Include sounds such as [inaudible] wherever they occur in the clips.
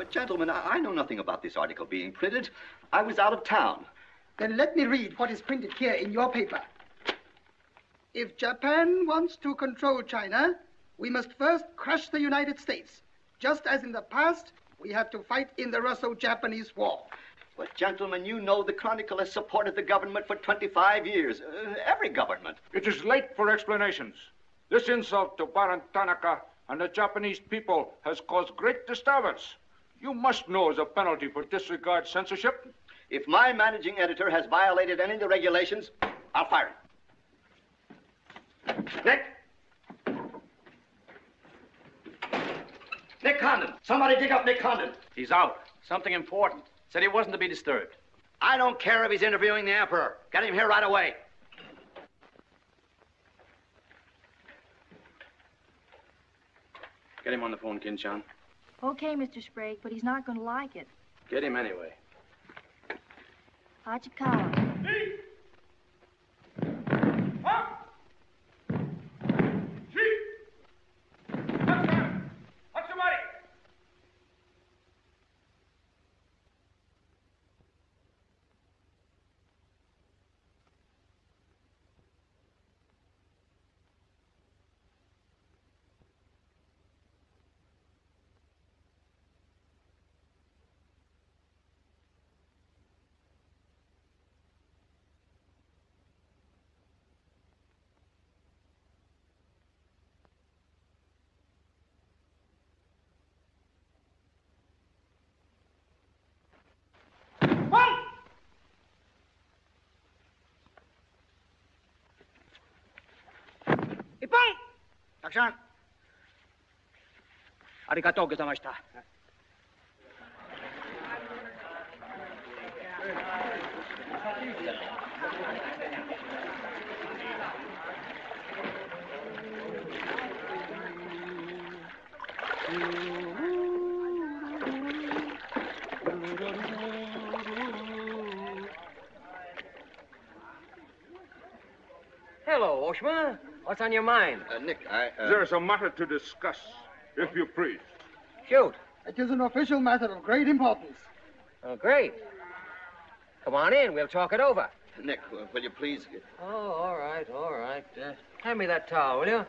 But, gentlemen, I, I know nothing about this article being printed. I was out of town. Then let me read what is printed here in your paper. If Japan wants to control China, we must first crush the United States. Just as in the past, we had to fight in the Russo-Japanese War. But, gentlemen, you know the Chronicle has supported the government for 25 years. Uh, every government. It is late for explanations. This insult to Baron Tanaka and the Japanese people has caused great disturbance. You must know as a penalty for disregard censorship. If my managing editor has violated any of the regulations, I'll fire him. Nick! Nick Condon! Somebody dig up Nick Condon! He's out. Something important. Said he wasn't to be disturbed. I don't care if he's interviewing the Emperor. Get him here right away. Get him on the phone, Kinchan. Okay, Mr. Sprague, but he's not going to like it. Get him anyway. Hachikawa. たくさんありがとうございました Hello, Oshman. What's on your mind? Uh, Nick, I. Uh... There's a matter to discuss, if you please. Shoot. It is an official matter of great importance. Oh, great. Come on in. We'll talk it over. Nick, uh, will you please? Oh, all right, all right. Uh, hand me that towel, will you?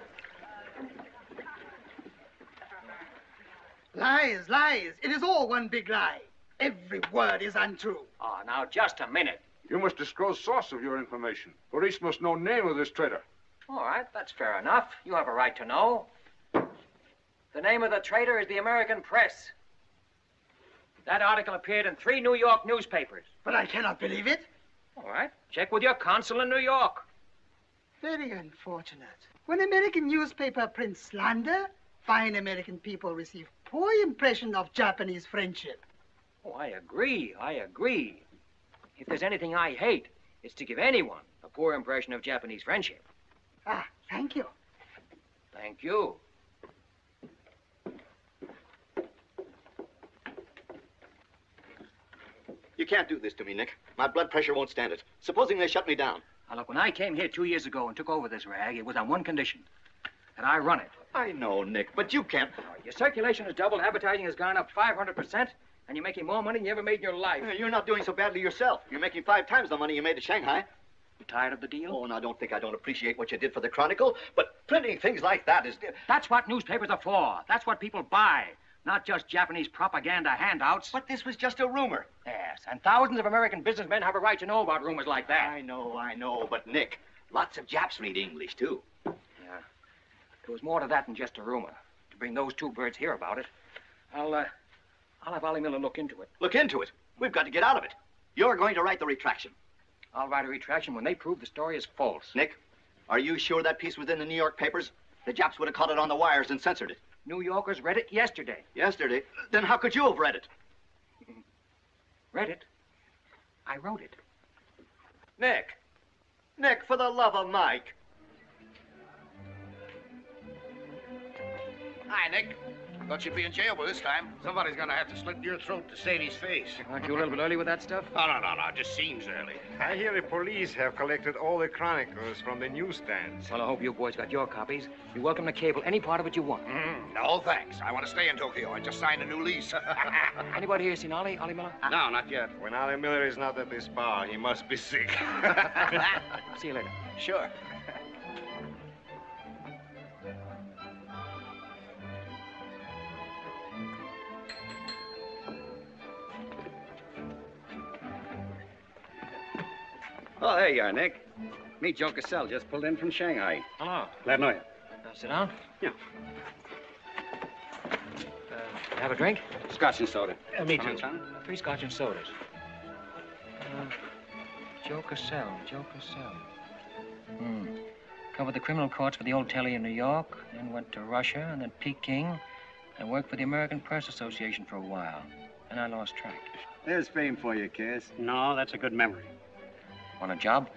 Lies, lies. It is all one big lie. Every word is untrue. Oh, now, just a minute. You must disclose source of your information. Police must know name of this traitor. All right, that's fair enough. You have a right to know. The name of the traitor is the American Press. That article appeared in three New York newspapers. But I cannot believe it. All right, check with your consul in New York. Very unfortunate. When American newspaper prints slander, fine American people receive poor impression of Japanese friendship. Oh, I agree, I agree. If there's anything I hate, it's to give anyone a poor impression of Japanese friendship. Ah, thank you. Thank you. You can't do this to me, Nick. My blood pressure won't stand it. Supposing they shut me down. Now, look, when I came here two years ago and took over this rag, it was on one condition that I run it. I know, Nick, but you can't. Your circulation has doubled, advertising has gone up 500%, and you're making more money than you ever made in your life. You're not doing so badly yourself. You're making five times the money you made at Shanghai. You tired of the deal? Oh, and I don't think I don't appreciate what you did for the Chronicle, but printing things like that is. That's what newspapers are for. That's what people buy. Not just Japanese propaganda handouts. But this was just a rumor. Yes, and thousands of American businessmen have a right to know about rumors like that. I know, I know, but Nick, lots of Japs read English, too. Yeah. There was more to that than just a rumor. To bring those two birds here about it, I'll, uh, I'll have Ollie Miller look into it. Look into it. We've got to get out of it. You're going to write the retraction. I'll write a retraction when they prove the story is false. Nick, are you sure that piece was in the New York papers? The Japs would have caught it on the wires and censored it. New Yorkers read it yesterday. Yesterday? Then how could you have read it? [laughs] Read it? I wrote it. Nick. Nick, for the love of Mike. Hi, Nick. Thought you'd be in jail by this time. Somebody's gonna have to slit your throat to save his face. [laughs] Aren't you a little bit early with that stuff? No, no, no, no. It just seems early. I hear the police have collected all the chronicles from the newsstands. Well, I hope you boys got your copies. You're welcome to cable any part of it you want. Mm, no, thanks. I want to stay in Tokyo. I just signed a new lease. [laughs] Anybody here seen Ollie, Ollie Miller? no, not yet. When Ollie Miller is not at this bar, he must be sick. [laughs] See you later. Sure. Oh, there you are, Nick. Me, Joe Cassell, just pulled in from Shanghai. Hello. Glad to know you. Now, sit down. Yeah. Uh, have a drink? Scotch and soda. Uh, me too. Three scotch and sodas. Uh, Joe Cassell, Joe Cassell. Hmm. Covered the criminal courts for the old telly in New York, then went to Russia, and then Peking, and worked for the American Press Association for a while. And I lost track. There's fame for you, Cass. No, that's a good memory. Want a job?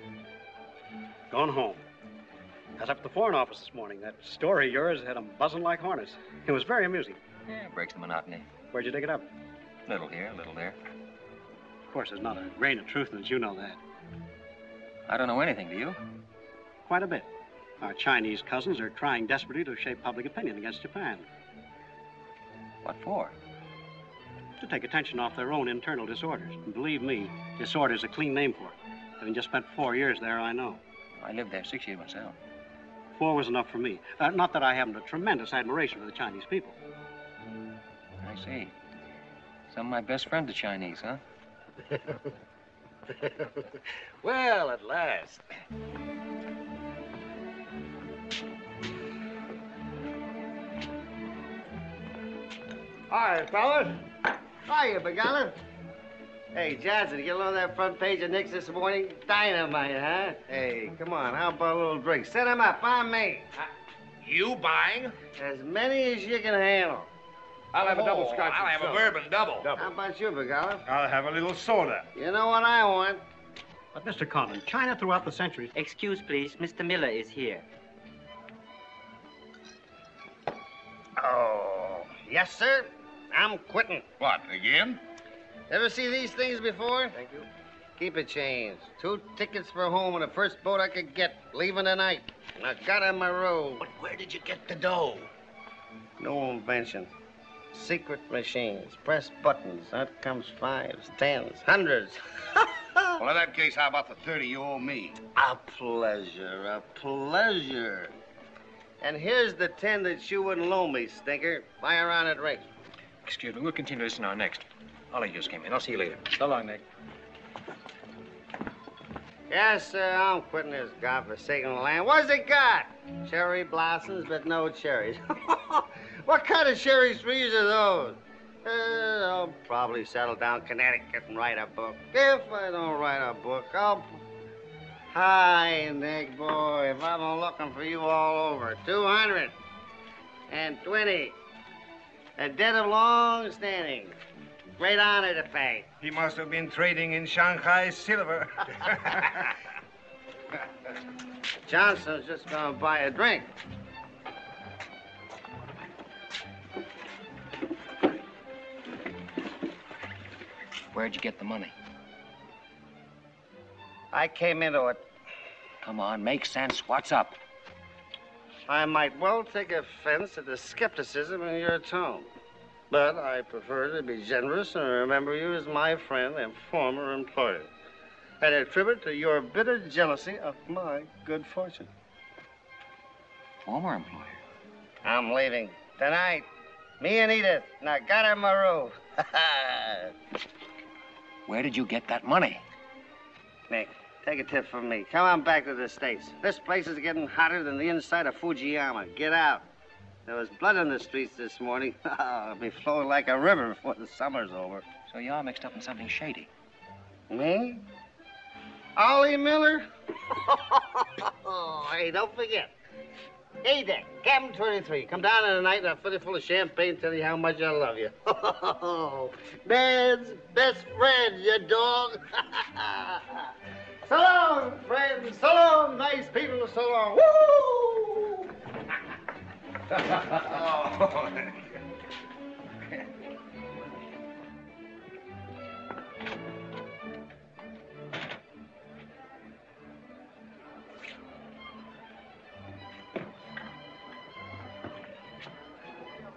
Going home. I was up at the Foreign Office this morning. That story of yours had 'em buzzing like hornets. It was very amusing. Yeah, it breaks the monotony. Where'd you dig it up? A Little here, a little there. Of course, there's not a grain of truth in it. You know that. I don't know anything, do you? Quite a bit. Our Chinese cousins are trying desperately to shape public opinion against Japan. What for? To take attention off their own internal disorders. And believe me, disorder's a clean name for it. Having just spent four years there, I know. I lived there six years myself. Four was enough for me. Uh, not that I haven't a tremendous admiration for the Chinese people. I see. Some of my best friends are Chinese, huh? [laughs] well, at last. Hi, fellas. Hiya, Begala. Hey, Johnson, you get along that front page of Nick's this morning? Dynamite, huh? Hey, come on, how about a little drink? Set 'em up, on me. Uh, you buying? As many as you can handle. I'll have a double Oh, scotch. I'll and have a soda. bourbon double. How about you, Begala? I'll have a little soda. You know what I want? But, Mr. Condon, China throughout the centuries. Excuse, please. Mr. Miller is here. Oh, yes, sir. I'm quitting. What, again? Ever see these things before? Thank you. Keep it changed. Two tickets for home on the first boat I could get, leaving tonight. And I got on my road. But where did you get the dough? No invention. Secret machines. Press buttons. Out comes fives, tens, hundreds. [laughs] Well, in that case, how about the 30 you owe me? A pleasure, a pleasure. And here's the ten that you wouldn't loan me, stinker. Buy a round of drink. Excuse me, we'll continue this in our next. Ollie just came in. I'll see you later. So long, Nick. Yes, sir, I'm quitting this godforsaken land. What's it got? Cherry blossoms, but no cherries. [laughs] what kind of cherry trees are those? Uh, I'll probably settle down Connecticut and write a book. If I don't write a book, I'll. Hi, Nick boy. If I've been looking for you all over. 220. and 20. A debt of long standing. Great honor to pay. He must have been trading in Shanghai silver. [laughs] Johnson's just gonna buy a drink. Where'd you get the money? I came into it. Come on, make sense. What's up? I might well take offense at the skepticism in your tone. But I prefer to be generous and remember you as my friend and former employer. And attribute to your bitter jealousy of my good fortune. Former employer. I'm leaving tonight. Me and Edith. Her Maru. [laughs] Where did you get that money? Nick, take a tip from me. Come on back to the States. This place is getting hotter than the inside of Fujiyama. Get out. There was blood in the streets this morning. [laughs] Ah, it'll be flowing like a river before the summer's over. So you're mixed up in something shady. Me? Ollie Miller? [laughs] hey, don't forget. Hey, Dick, Captain 23. Come down tonight and I'll fill you full of champagne and tell you how much I love you. [laughs] Man's best friend, you dog. so long, friends. So long, nice people. So long. Woo! oh, [laughs]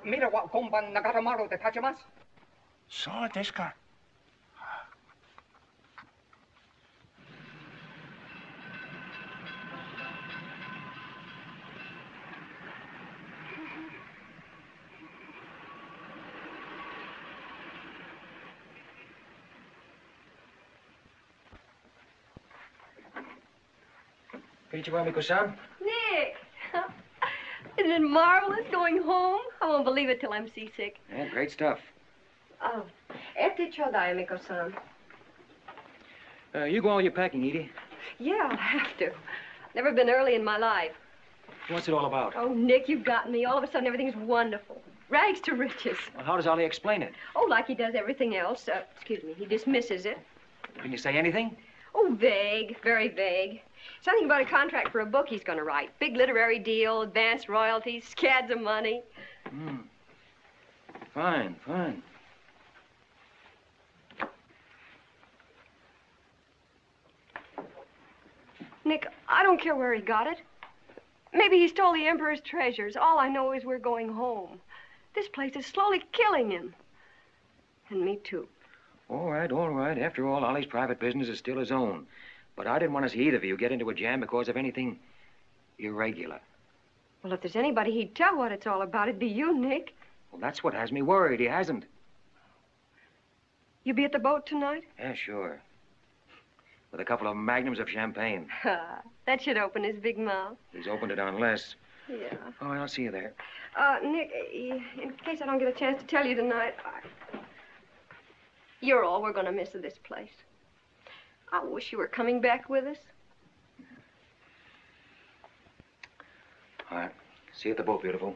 見れば今晩中田丸で立ちます。そうですか。Miko-san. Nick! [laughs] Isn't it marvelous going home? I won't believe it till I'm seasick. Yeah, great stuff. Oh, ete chodai, Miko-san. Uh, you go all your packing, Edie. Yeah, I'll have to. Never been early in my life. What's it all about? Oh, Nick, you've got me. All of a sudden, everything's wonderful. Rags to riches. Well, how does Ollie explain it? Oh, like he does everything else. Uh, excuse me, he dismisses it. Can you say anything? Oh, vague, very vague. Something about a contract for a book he's going to write. Big literary deal, advance royalties, scads of money. Hmm. Fine, fine. Nick, I don't care where he got it. Maybe he stole the Emperor's treasures. All I know is we're going home. This place is slowly killing him. And me, too. All right, all right. After all, Ollie's private business is still his own. But I didn't want to see either of you get into a jam because of anything irregular. Well, if there's anybody he'd tell what it's all about, it'd be you, Nick. Well, that's what has me worried. He hasn't. You be at the boat tonight? Yeah, sure. With a couple of magnums of champagne. [laughs] that should open his big mouth. He's opened it on less. Yeah. Oh, I'll see you there. Uh, Nick, uh, in case I don't get a chance to tell you tonight, I... you're all we're going to miss of this place. I wish you were coming back with us. All right. See you at the boat, beautiful.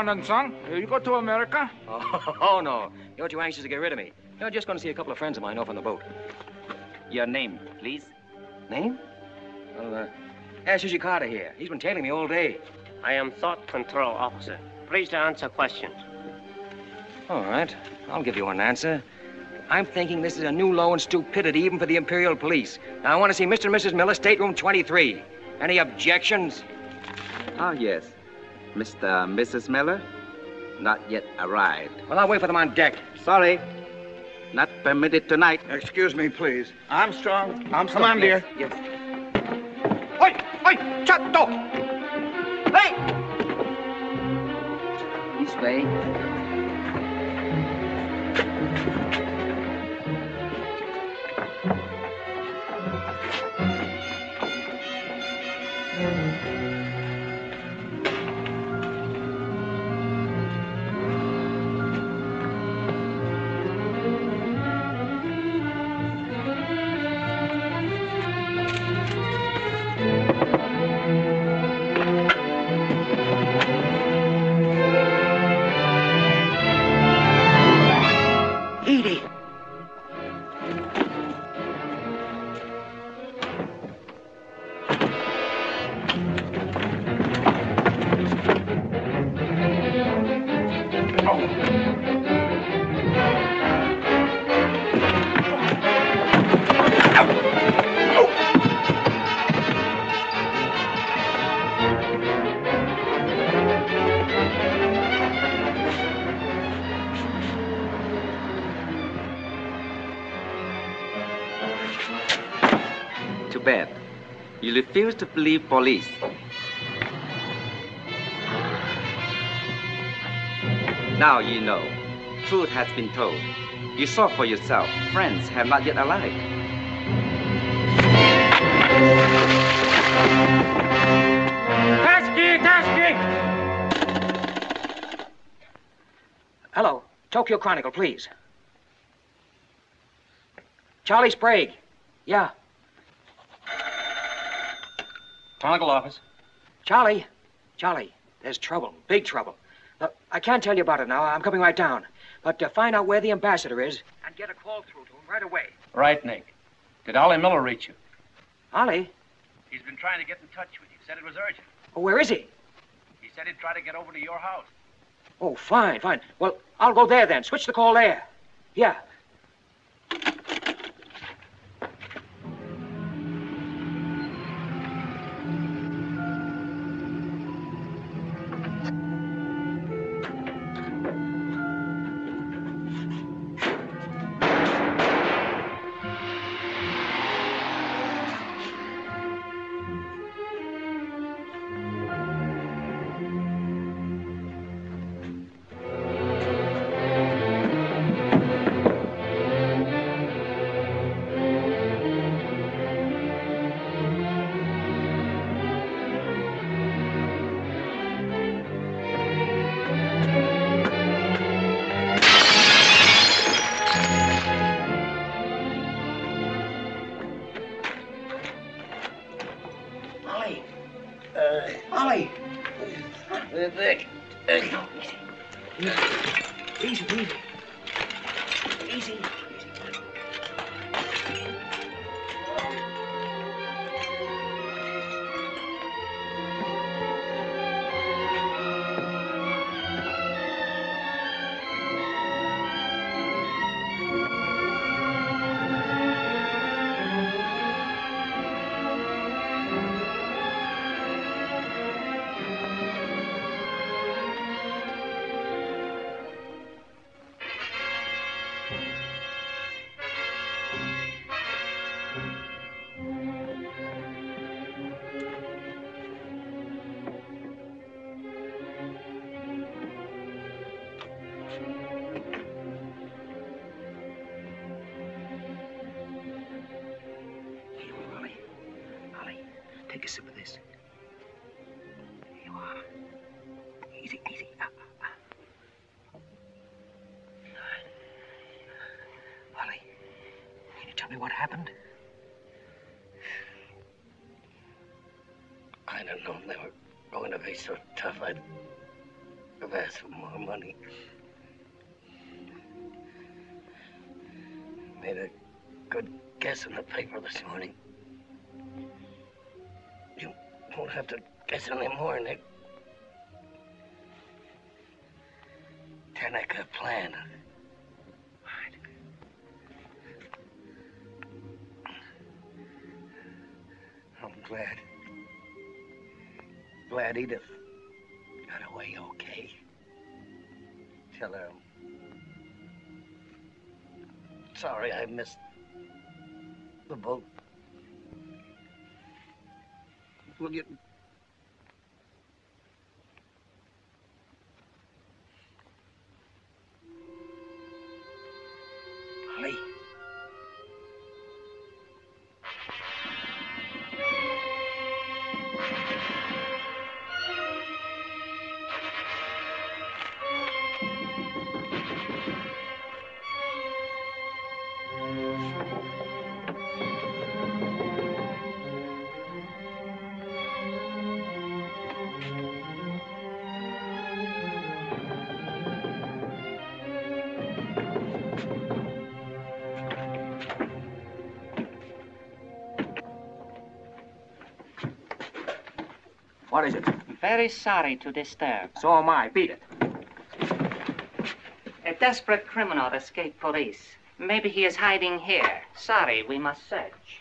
Good evening, Condon-san. Uh, You go to America? Oh, [laughs] oh, no. You're too anxious to get rid of me. You're just going to see a couple of friends of mine off on the boat. Your name, please? Name? Well, uh, ask Carter here. He's been tailing me all day. I am Thought Control Officer. Please to answer questions. All right. I'll give you an answer. I'm thinking this is a new low in stupidity even for the Imperial Police. Now, I want to see Mr. and Mrs. Miller, stateroom 23. Any objections? Ah, yes. Mr. and Mrs. Miller? Not yet arrived. Well, I'll wait for them on deck. Sorry. Not permitted tonight. Excuse me, please. Armstrong. Armstrong, Come on, yes, dear. yes. Oi, oi, chatto! Hey! This way. To believe police. Now you know. Truth has been told. You saw for yourself. Friends have not yet arrived. Tasky, Tasky! Hello. Tokyo Chronicle, please. Charlie Sprague. Yeah. Chronicle office. Charlie. Charlie, there's trouble. Big trouble. Look, I can't tell you about it now. I'm coming right down. But to find out where the ambassador is and get a call through to him right away. Right, Nick. Did Ollie Miller reach you? Ollie? He's been trying to get in touch with you. Said it was urgent. Oh, where is he? He said he'd try to get over to your house. Oh, fine, fine. Well, I'll go there then. Switch the call there. Yeah. Going to be so tough. I'd have asked for more money. Made a good guess in the paper this morning. You won't have to guess anymore, Nick. Tanaka planned. I'm glad. Glad Edith got away okay. Tell her sorry I missed the boat. We'll get Very sorry to disturb. So am I. Beat it. A desperate criminal escaped police. Maybe he is hiding here. Sorry, we must search.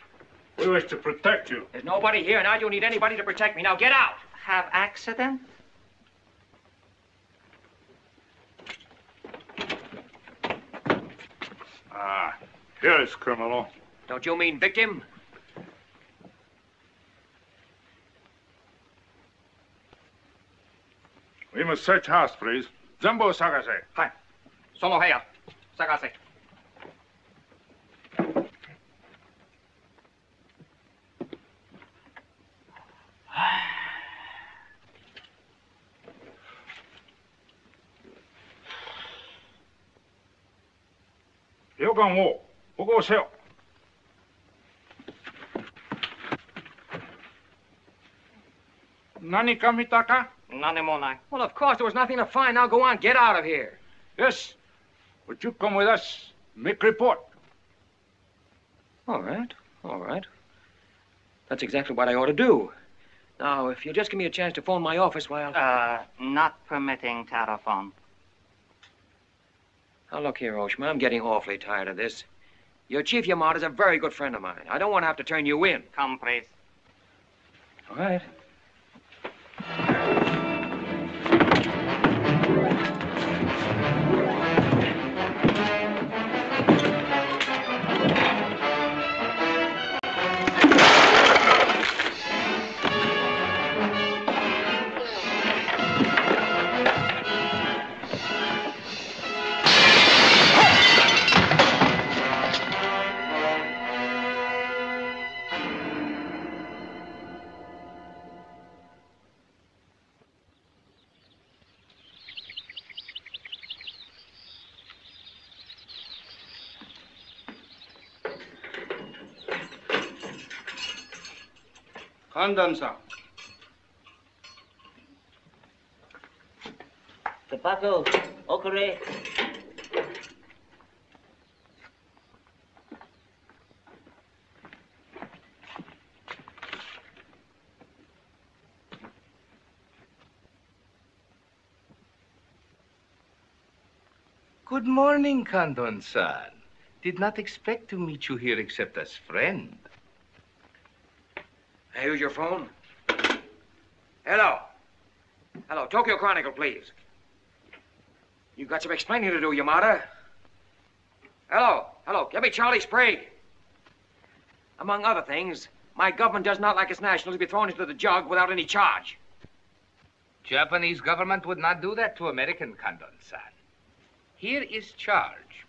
We wish to protect you. There's nobody here, and I don't need anybody to protect me. Now get out. Have accident? Ah, here's criminal. Don't you mean victim? him a search house, please. Jumbo Sagase. Hi. Solo here. Sagase. 요강 5, 보고 오세 요. 나니까 믿다 까? None more now. Well, of course, there was nothing to find. Now go on, get out of here. Yes. But you come with us. Make report. All right, all right. That's exactly what I ought to do. Now, if you'll just give me a chance to phone my office while... Uh, not permitting telephone. Now, look here, Oshima, I'm getting awfully tired of this. Your Chief Yamada is a very good friend of mine. I don't want to have to turn you in. Come, please. All right. Condon-san. Tobacco, okare. Good morning, Kandon-san. Did not expect to meet you here except as friend. Hey, use your phone. Hello. Hello, Tokyo Chronicle, please. You've got some explaining to do, Yamada. Hello, hello, give me Charlie Sprague. Among other things, my government does not like its nationals to be thrown into the jug without any charge. Japanese government would not do that to American Kandon-san. Here is charge.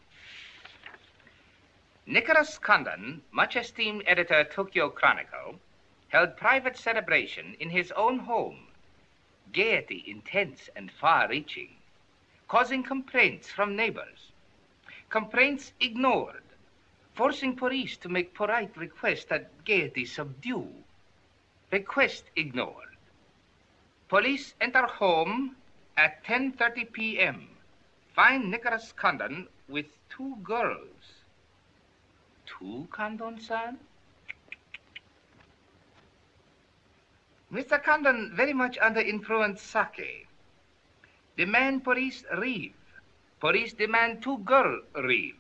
Nicholas Condon, much esteemed editor Tokyo Chronicle, held private celebration in his own home. Gaiety intense and far-reaching, causing complaints from neighbors. Complaints ignored, forcing police to make polite request that Gaiety subdue. Request ignored. Police enter home at 10.30 p.m. Find Nicholas Condon with two girls. Two Condon-san? Mr. Condon very much under influence sake. Demand police reeve. Police demand two girl reeve.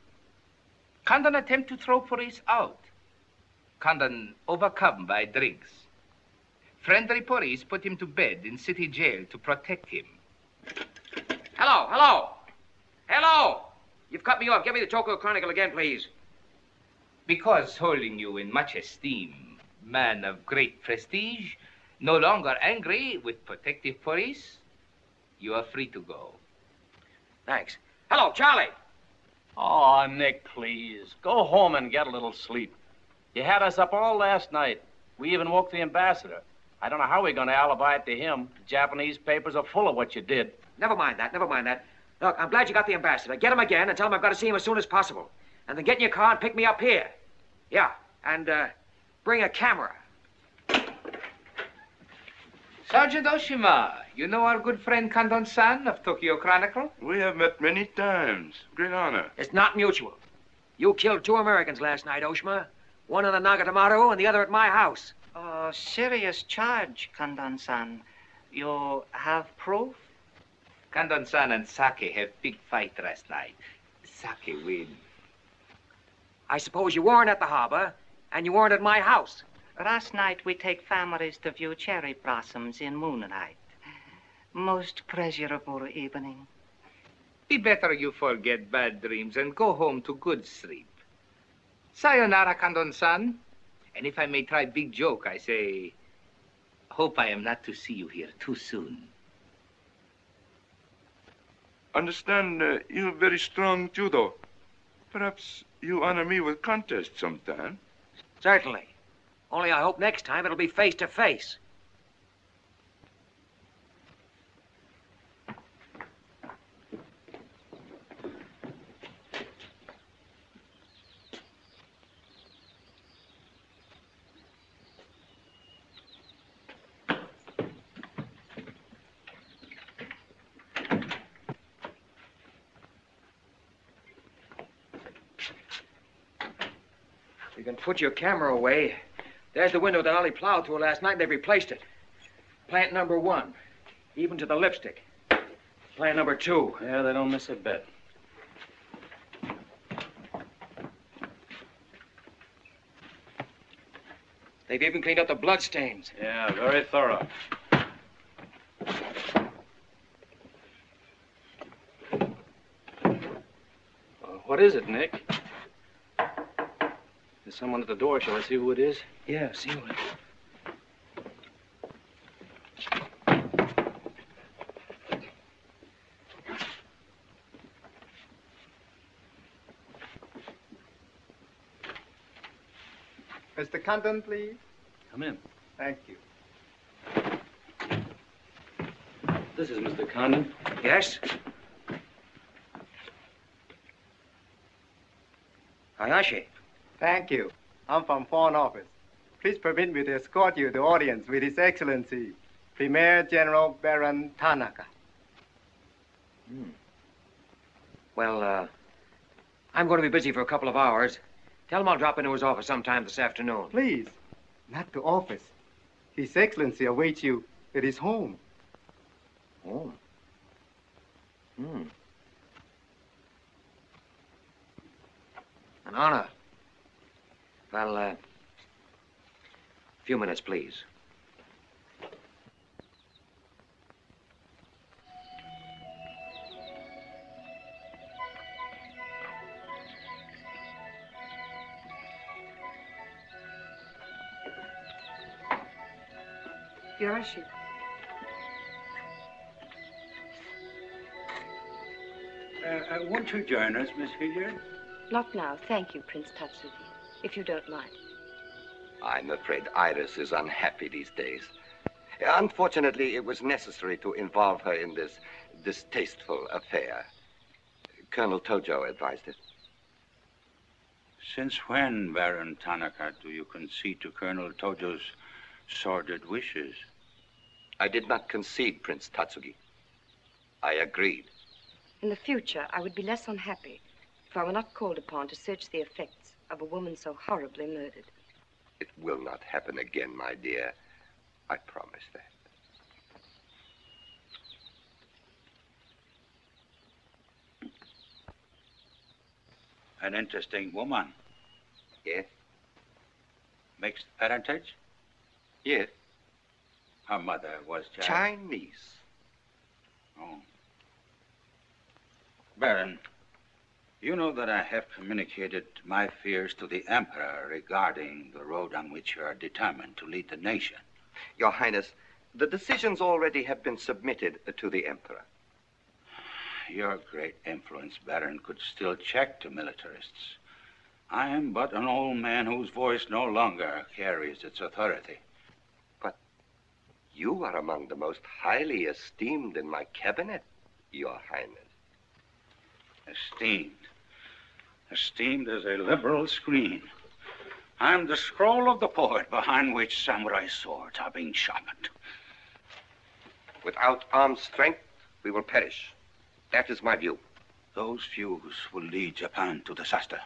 Condon attempt to throw police out. Condon overcome by drinks. Friendly police put him to bed in city jail to protect him. Hello, hello. Hello. You've cut me off. Give me the Tokyo Chronicle again, please. Because holding you in much esteem, man of great prestige, no longer angry with protective police, you are free to go. Thanks. Hello, Charlie. Oh, Nick, please. Go home and get a little sleep. You had us up all last night. We even woke the ambassador. I don't know how we're going to alibi it to him. The Japanese papers are full of what you did. Never mind that. Never mind that. Look, I'm glad you got the ambassador. Get him again and tell him I've got to see him as soon as possible. And then get in your car and pick me up here. Yeah, and uh, bring a camera. Sergeant Oshima, you know our good friend Kandon-san of Tokyo Chronicle? We have met many times. Great honor. It's not mutual. You killed two Americans last night, Oshima. One in the Nagatomaru and the other at my house. Uh, serious charge, Kandon-san. You have proof? Kandon-san and Sake have big fight last night. Sake win. I suppose you weren't at the harbor, and you weren't at my house. Last night we take families to view cherry blossoms in moonlight. Most pleasurable evening. Be better you forget bad dreams and go home to good sleep. Sayonara, Kandon-san. And if I may try big joke, I say, hope I am not to see you here too soon. Understand, uh, you're very strong judo. Perhaps you honor me with contest sometime. Certainly. Only I hope next time it'll be face to face. You can put your camera away. There's the window that Ollie plowed through last night, and they've replaced it. Plant number one, even to the lipstick. Plant number two. Yeah, they don't miss a bit. They've even cleaned up the bloodstains. Yeah, very thorough. Uh, what is it, Nick? There's someone at the door. Shall I see who it is? Yeah, see what. Mr. Condon, please. Come in. Thank you. This is Mr. Condon. Yes? Hayashi. Thank you. I'm from Foreign Office. Please permit me to escort you to audience with His Excellency, Premier General Baron Tanaka. Hmm. Well, uh, I'm going to be busy for a couple of hours. Tell him I'll drop into his office sometime this afternoon. Please, not to office. His Excellency awaits you at his home. Oh. Hmm. An honor. Well, uh, a few minutes, please. Yoshi. Uh, uh, won't you join us, Miss Hilliard? Not now, thank you, Prince Tatsuki, if you don't mind. I'm afraid Iris is unhappy these days. Unfortunately, it was necessary to involve her in this distasteful affair. Colonel Tojo advised it. Since when, Baron Tanaka, do you concede to Colonel Tojo's sordid wishes? I did not concede, Prince Tatsugi. I agreed. In the future, I would be less unhappy if I were not called upon to search the effects of a woman so horribly murdered. It will not happen again, my dear. I promise that. An interesting woman. Yes? Mixed parentage? Yes. Her mother was Chinese. Chinese. Oh. Baron, you know that I have communicated my fears to the Emperor regarding the road on which you are determined to lead the nation. Your Highness, the decisions already have been submitted to the Emperor. Your great influence, Baron, could still check the militarists. I am but an old man whose voice no longer carries its authority. But you are among the most highly esteemed in my cabinet, Your Highness. Esteemed. Esteemed as a liberal screen. I'm the scroll of the poet behind which samurai swords are being sharpened. Without armed strength, we will perish. That is my view. Those views will lead Japan to disaster.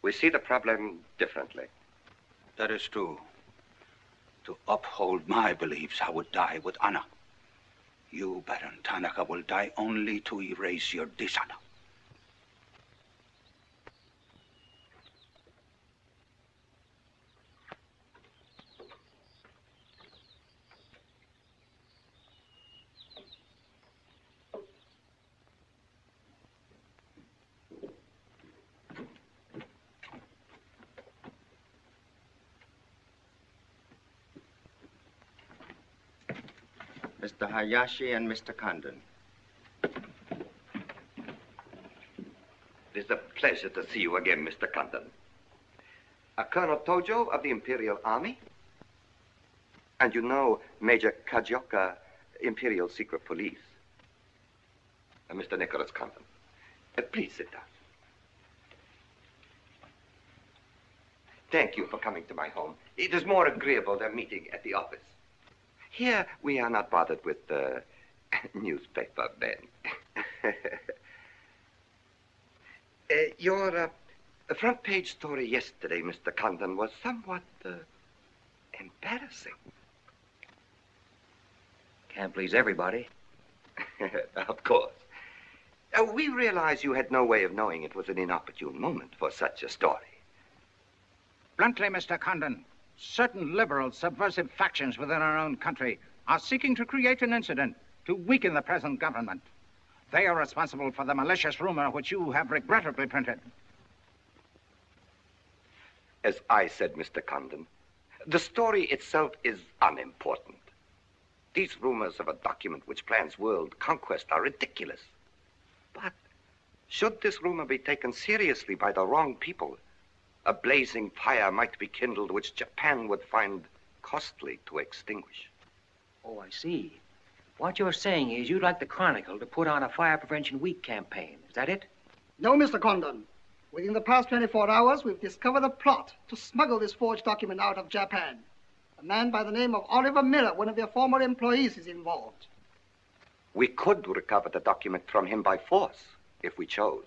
We see the problem differently. That is true. To uphold my beliefs, I would die with honor. You, Baron Tanaka, will die only to erase your dishonor. Mr. Hayashi and Mr. Condon. It is a pleasure to see you again, Mr. Condon. A Colonel Tojo of the Imperial Army? And you know Major Kajioka, Imperial Secret Police. Uh, Mr. Nicholas Condon. Uh, please sit down. Thank you for coming to my home. It is more agreeable than meeting at the office. Here, we are not bothered with the [laughs] newspaper men. [laughs] uh, your uh, front page story yesterday, Mr. Condon, was somewhat uh, embarrassing. Can't please everybody. [laughs] of course. Uh, we realize you had no way of knowing it was an inopportune moment for such a story. Bluntly, Mr. Condon, certain liberal subversive factions within our own country are seeking to create an incident to weaken the present government. They are responsible for the malicious rumor which you have regrettably printed. As I said, Mr. Condon, the story itself is unimportant. These rumors of a document which plans world conquest are ridiculous. But should this rumor be taken seriously by the wrong people, a blazing fire might be kindled which Japan would find costly to extinguish. Oh, I see. What you're saying is you'd like the Chronicle to put on a fire prevention week campaign. Is that it? No, Mr. Condon. Within the past 24 hours, we've discovered a plot to smuggle this forged document out of Japan. A man by the name of Oliver Miller, one of their former employees, is involved. We could recover the document from him by force, if we chose.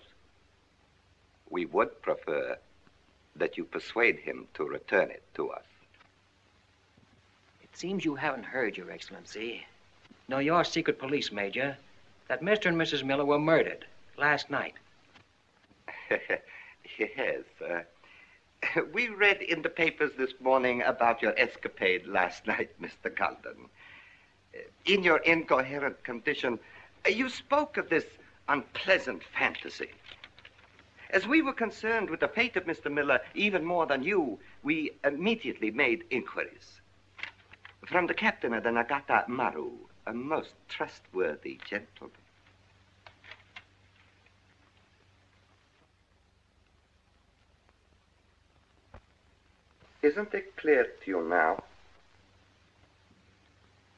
We would prefer that you persuade him to return it to us. It seems you haven't heard, Your Excellency. No, your secret police, Major, that Mr. and Mrs. Miller were murdered last night. [laughs] yes. Uh, [laughs] we read in the papers this morning about your escapade last [laughs] night, Mr. Condon. In your incoherent condition, you spoke of this unpleasant fantasy. As we were concerned with the fate of Mr. Miller even more than you, we immediately made inquiries. From the captain of the Nagata Maru, a most trustworthy gentleman. Isn't it clear to you now?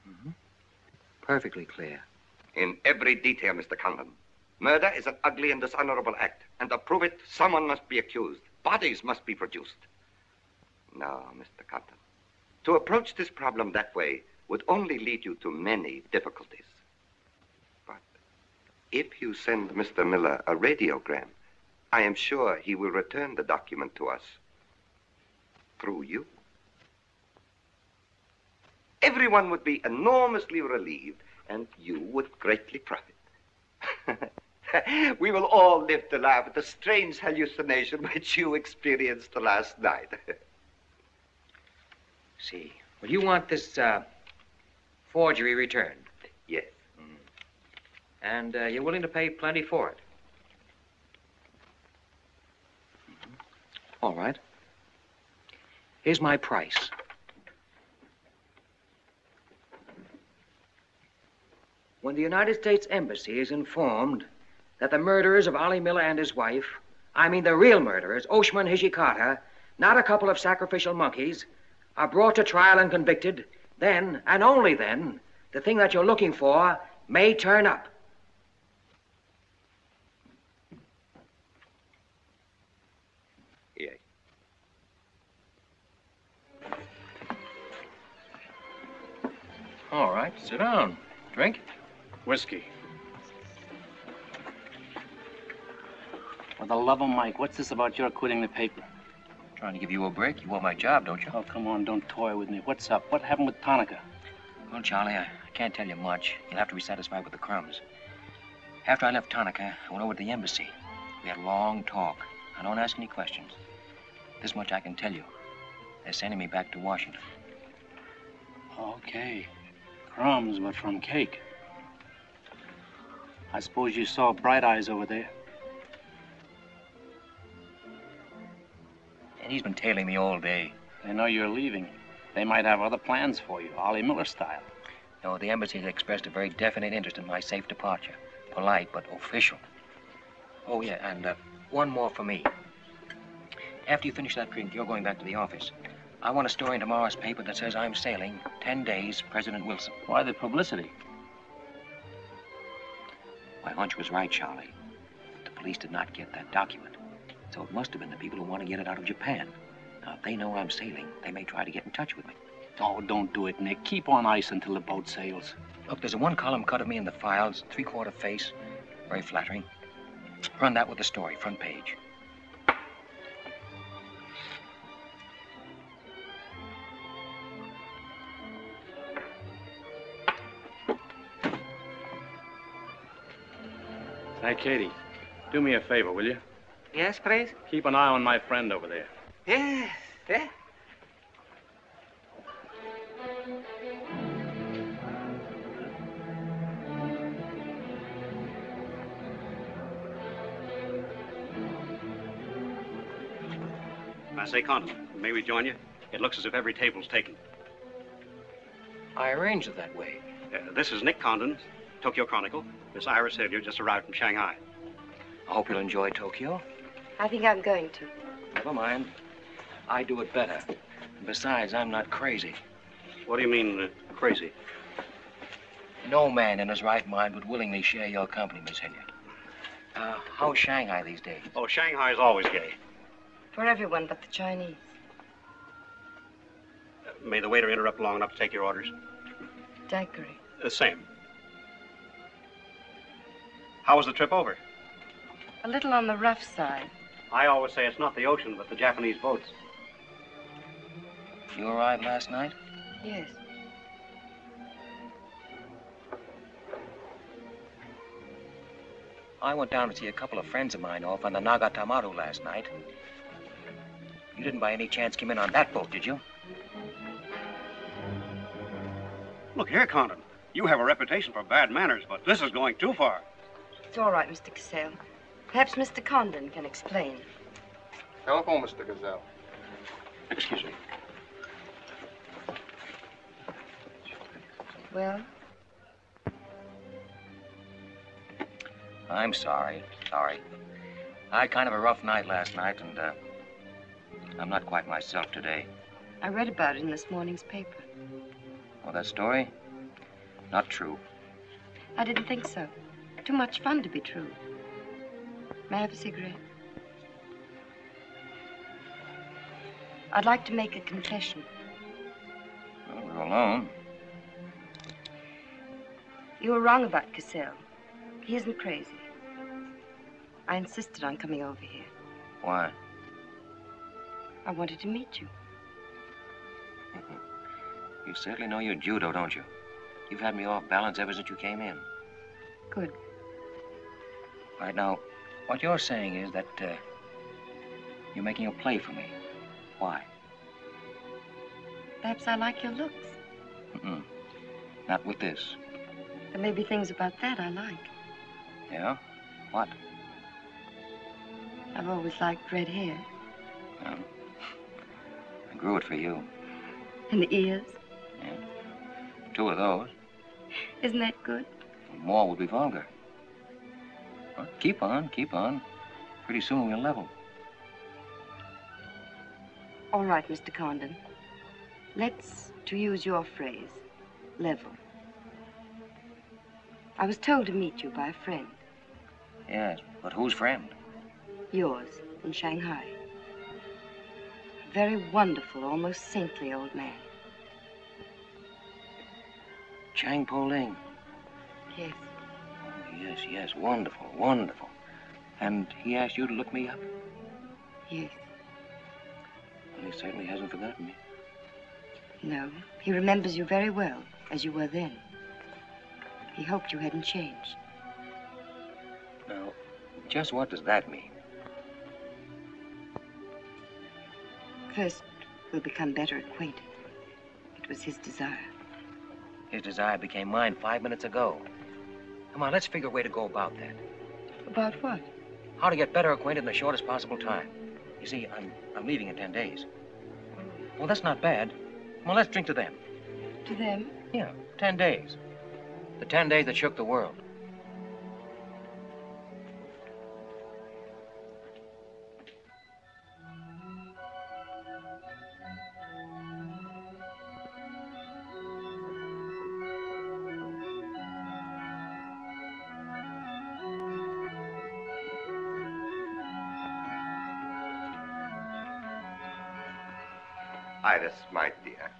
Mm-hmm. Perfectly clear. In every detail, Mr. Condon. Murder is an ugly and dishonorable act, and to prove it, someone must be accused. Bodies must be produced. No, Mr. Condon. To approach this problem that way would only lead you to many difficulties. But if you send Mr. Miller a radiogram, I am sure he will return the document to us through you. Everyone would be enormously relieved, and you would greatly profit. [laughs] [laughs] we will all live to laugh at the strange hallucination which you experienced last night. [laughs] See. Well, you want this uh, forgery returned? Yes. Mm. And uh, you're willing to pay plenty for it? Mm-hmm. All right. Here's my price. When the United States Embassy is informed that the murderers of Ollie Miller and his wife, I mean the real murderers, Oshman Hijikata, not a couple of sacrificial monkeys, are brought to trial and convicted, then, and only then, the thing that you're looking for may turn up. Yes. All right, sit down. Drink? Whiskey. For the love of Mike, what's this about your quitting the paper? Trying to give you a break. You want my job, don't you? Oh, come on, don't toy with me. What's up? What happened with Tanaka? Well, Charlie, I, I can't tell you much. You'll have to be satisfied with the crumbs. After I left Tanaka, I went over to the embassy. We had a long talk. I don't ask any questions. This much I can tell you. They're sending me back to Washington. Okay. Crumbs, but from cake. I suppose you saw Bright Eyes over there. And he's been tailing me all day. They know you're leaving. They might have other plans for you, Ollie Miller style. No, the embassy has expressed a very definite interest in my safe departure. Polite, but official. Oh, yeah, and uh, one more for me. After you finish that drink, you're going back to the office. I want a story in tomorrow's paper that says I'm sailing 10 days, President Wilson. Why the publicity? My hunch was right, Charlie. The police did not get that document. So it must have been the people who want to get it out of Japan. Now, if they know I'm sailing, they may try to get in touch with me. Oh, don't do it, Nick. Keep on ice until the boat sails. Look, there's a one-column cut of me in the files, three-quarter face. Very flattering. Run that with the story, front page. Hey, Katie, do me a favor, will you? Yes, please? Keep an eye on my friend over there. Yes, yes. I say, Condon, may we join you? It looks as if every table's taken. I arranged it that way. Uh, this is Nick Condon, Tokyo Chronicle. Miss Iris Hilliard just arrived from Shanghai. I hope you'll enjoy Tokyo. I think I'm going to. Never mind. I do it better. And Besides, I'm not crazy. What do you mean, uh, crazy? No man in his right mind would willingly share your company, Miss Hilliard. Uh, how's Shanghai these days? Oh, Shanghai's always gay. For everyone but the Chinese. Uh, may the waiter interrupt long enough to take your orders? Daiquiri. The same. How was the trip over? A little on the rough side. I always say it's not the ocean, but the Japanese boats. You arrived last night? Yes. I went down to see a couple of friends of mine off on the Nagata Maru last night. You didn't by any chance come in on that boat, did you? Look here, Condon. You have a reputation for bad manners, but this is going too far. It's all right, Mr. Cassell. Perhaps Mr. Condon can explain. Telephone, Mr. Cassell. Excuse me. Well, I'm sorry. Sorry. I had kind of a rough night last night, and uh, I'm not quite myself today. I read about it in this morning's paper. Well, that story? Not true. I didn't think so. Too much fun to be true. May I have a cigarette? I'd like to make a confession. Well, we're alone. You were wrong about Cassell. He isn't crazy. I insisted on coming over here. Why? I wanted to meet you. Mm-hmm. You certainly know your judo, don't you? You've had me off balance ever since you came in. Good. Right now, what you're saying is that uh, you're making a play for me. Why? Perhaps I like your looks. Mm-mm. Not with this. There may be things about that I like. Yeah? What? I've always liked red hair. Um, [laughs] I grew it for you. And the ears. Yeah. Two of those. Isn't that good? More would be vulgar. Well, keep on, keep on. Pretty soon we'll level. All right, Mr. Condon. Let's, to use your phrase, level. I was told to meet you by a friend, Yes, but whose friend? yours, in Shanghai. A very wonderful, almost saintly old man. Chang Po Ling. Yes. Yes, yes, wonderful, wonderful. And he asked you to look me up? Yes. Well, he certainly hasn't forgotten me. No, he remembers you very well, as you were then. He hoped you hadn't changed. Now, just what does that mean? First, we'll become better acquainted. It was his desire. His desire became mine five minutes ago. Come on, let's figure a way to go about that. About what? How to get better acquainted in the shortest possible time. You see, I'm, I'm leaving in ten days. Well, that's not bad. Well, let's drink to them. To them? Yeah, ten days. The ten days that shook the world. My dear.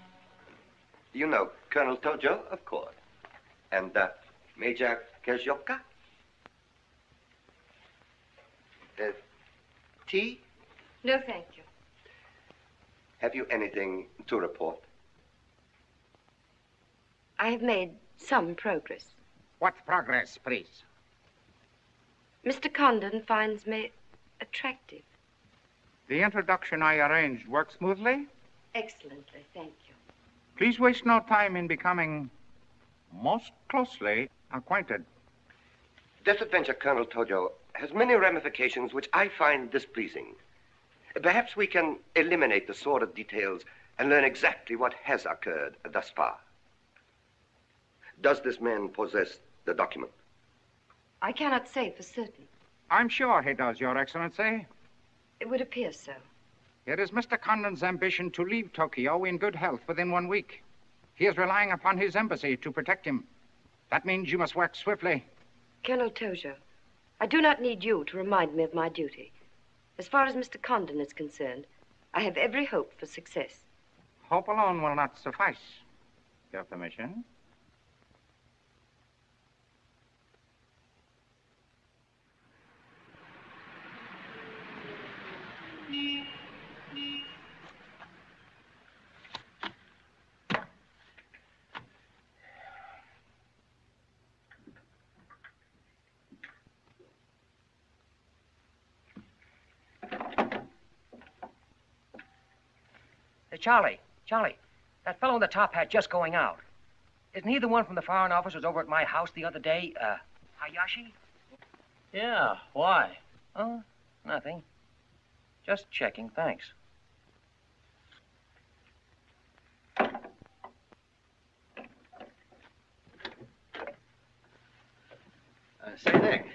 You know Colonel Tojo, of course. And uh, Major Kajioka? Uh, tea? No, thank you. Have you anything to report? I have made some progress. What progress, please? Mr. Condon finds me attractive. The introduction I arranged worked smoothly? Excellently, thank you. Please waste no time in becoming most closely acquainted. This adventure, Colonel Tojo, has many ramifications which I find displeasing. Perhaps we can eliminate the sordid details and learn exactly what has occurred thus far. Does this man possess the document? I cannot say for certain. I'm sure he does, Your Excellency. It would appear so. It is Mr. Condon's ambition to leave Tokyo in good health within one week. He is relying upon his embassy to protect him. That means you must work swiftly. Colonel Tojo, I do not need you to remind me of my duty. As far as Mr. Condon is concerned, I have every hope for success. Hope alone will not suffice. Your permission? Hey, Charlie, Charlie, that fellow in the top hat just going out. Isn't he the one from the Foreign Office who was over at my house the other day? Uh, Hayashi? Yeah, why? Oh, nothing. Just checking, thanks. Uh, say, Nick,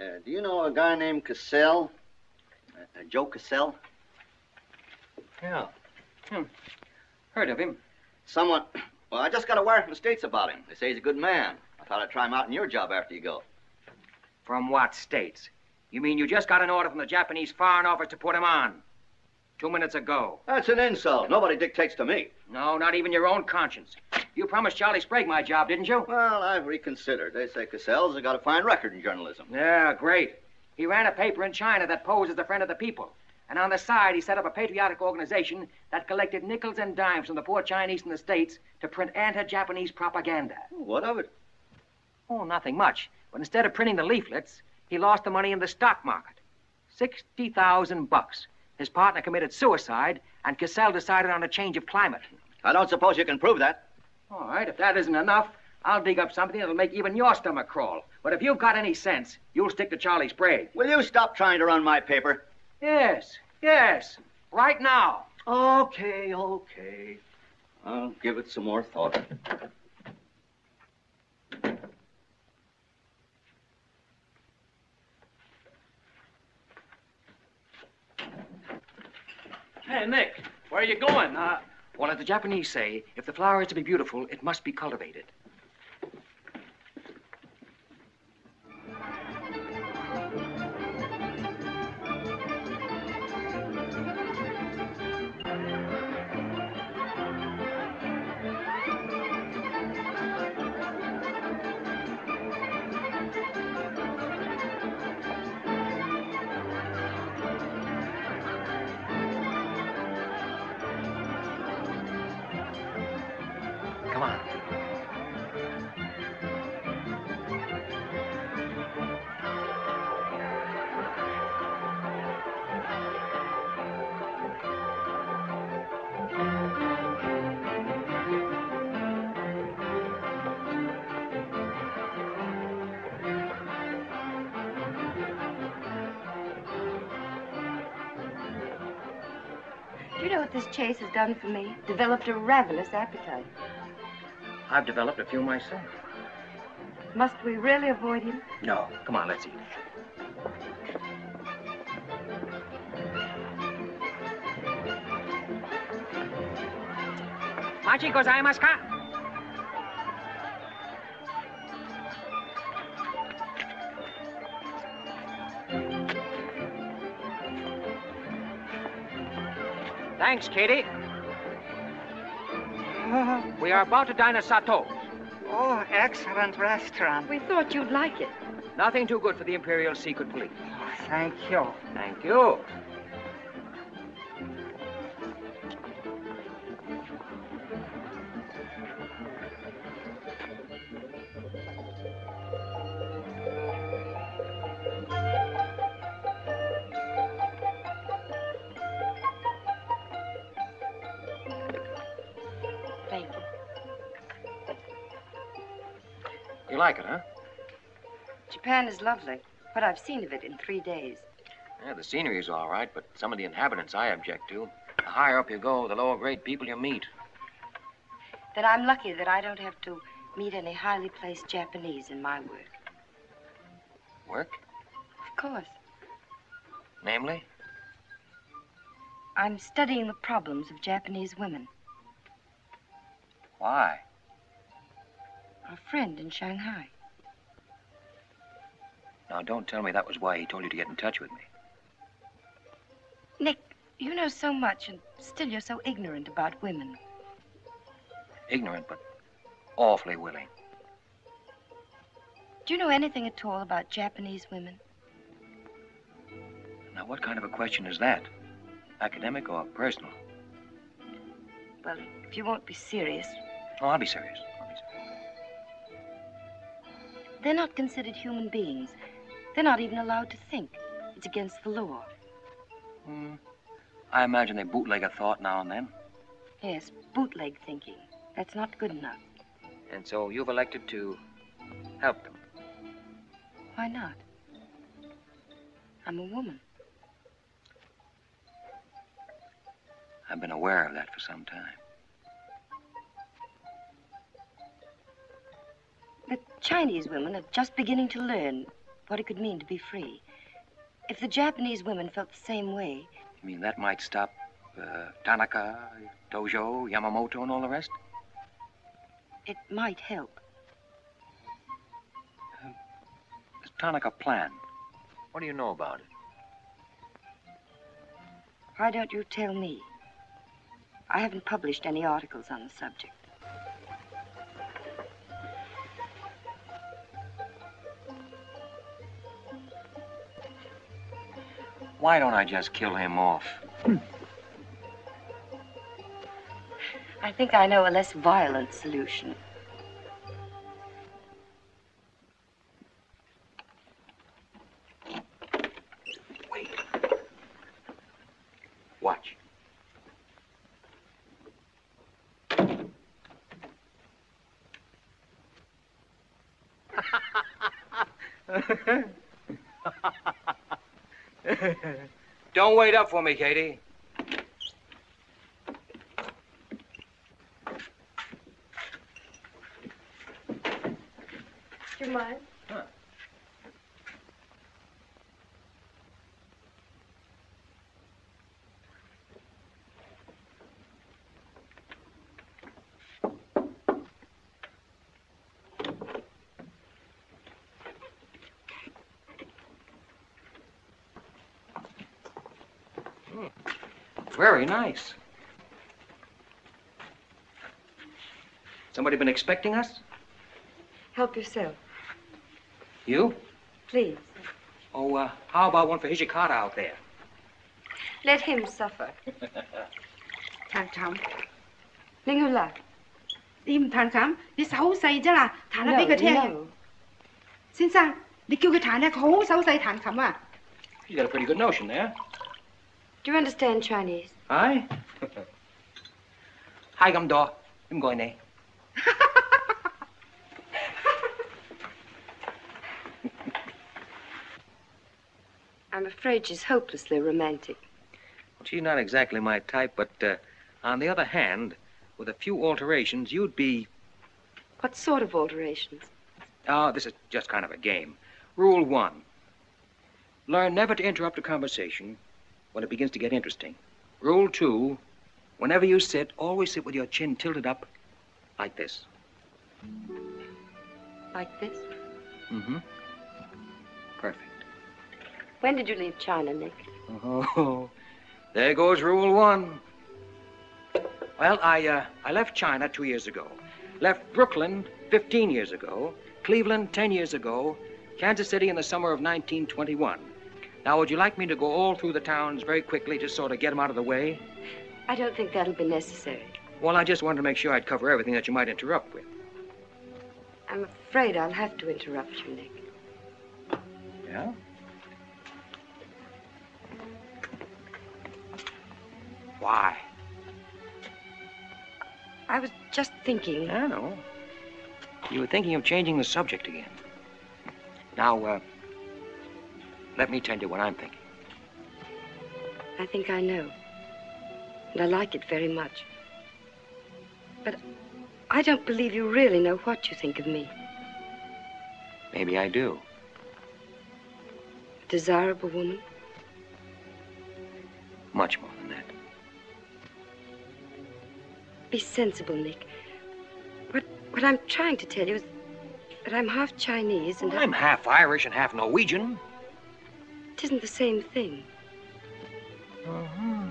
uh, do you know a guy named Cassell? Uh, Joe Cassell? Yeah. Hmm. Heard of him. Someone. Well, I just got a wire from the States about him. They say he's a good man. I thought I'd try him out in your job after you go. From what states? You mean you just got an order from the Japanese Foreign Office to put him on? Two minutes ago. That's an insult. Nobody dictates to me. No, not even your own conscience. You promised Charlie Sprague my job, didn't you? Well, I've reconsidered. They say Cassell's has got a fine record in journalism. Yeah, great. He ran a paper in China that posed as a friend of the people. And on the side, he set up a patriotic organization that collected nickels and dimes from the poor Chinese in the States to print anti-Japanese propaganda. What of it? Oh, nothing much. But instead of printing the leaflets, he lost the money in the stock market. 60,000 bucks. His partner committed suicide, and Cassell decided on a change of climate. I don't suppose you can prove that. All right, if that isn't enough, I'll dig up something that'll make even your stomach crawl. But if you've got any sense, you'll stick to Charlie Sprague. Will you stop trying to run my paper? Yes, yes. Right now. Okay, okay. I'll give it some more thought. Hey, Nick, where are you going? Uh, Well, as the Japanese say, if the flower is to be beautiful, it must be cultivated. Come on. Do you know what this chase has done for me? Developed a ravenous appetite. I've developed a few myself. Must we really avoid him? No. Come on, let's eat. Machi gozaimasu ka? Thanks, Katie. We are about to dine at Sato's. Oh, excellent restaurant. We thought you'd like it. Nothing too good for the Imperial Secret Police. Oh, thank you. Thank you. You is lovely. What I've seen of it in three days. Yeah, the scenery's all right, but some of the inhabitants I object to. The higher up you go, the lower grade people you meet. Then I'm lucky that I don't have to meet any highly placed Japanese in my work. Work? Of course. Namely? I'm studying the problems of Japanese women. Why? Our friend in Shanghai. Now, don't tell me that was why he told you to get in touch with me. Nick, you know so much, and still you're so ignorant about women. Ignorant, but awfully willing. Do you know anything at all about Japanese women? Now, what kind of a question is that? Academic or personal? Well, if you won't be serious, Oh, I'll be serious. I'll be serious. they're not considered human beings. They're not even allowed to think. It's against the law. Hmm. I imagine they bootleg a thought now and then. Yes, bootleg thinking. That's not good enough. And so you've elected to help them. Why not? I'm a woman. I've been aware of that for some time. The Chinese women are just beginning to learn what it could mean to be free. If the Japanese women felt the same way, You mean that might stop uh, Tanaka, Tojo, Yamamoto, and all the rest? it might help. This Tanaka plan. What do you know about it? Why don't you tell me? I haven't published any articles on the subject. Why don't I just kill him off? I think I know a less violent solution. Watch. Don't wait up for me, Katie. Do you mind? Very nice. Somebody been expecting us? Help yourself. You? Please. Oh, uh, how about one for Hijikata out there? Let him suffer. Thằng Trọng, Linh Hư là Tan. thằng Trọng, đi xấu xí chứ là thằng nó biết cái thế. Xin sang, đi kêu cái thằng. You got a pretty good notion there. Do you understand Chinese? I? [laughs] Hi, gum door. I'm going there. [laughs] I'm afraid she's hopelessly romantic. She's not exactly my type, but uh, on the other hand, with a few alterations, you'd be. What sort of alterations? Oh, this is just kind of a game. Rule one learn never to interrupt a conversation when it begins to get interesting. Rule two whenever you sit, always sit with your chin tilted up like this. Like this? Mm hmm. Perfect. When did you leave China, Nick? Oh, [laughs] there goes rule one. Well, I, uh, I left China two years ago. Left Brooklyn 15 years ago. Cleveland 10 years ago. Kansas City in the summer of 1921. Now, would you like me to go all through the towns very quickly, just sort of get them out of the way? I don't think that'll be necessary. Well, I just wanted to make sure I'd cover everything that you might interrupt with. I'm afraid I'll have to interrupt you, Nick. Yeah? Why? I was just thinking. I know. You were thinking of changing the subject again. Now, uh, let me tell you what I'm thinking. I think I know. And I like it very much. But I don't believe you really know what you think of me. Maybe I do. A desirable woman? Much more than that. Be sensible, Nick. What what I'm trying to tell you is that I'm half Chinese and I'm half Irish and half Norwegian. It isn't the same thing. Uh-huh.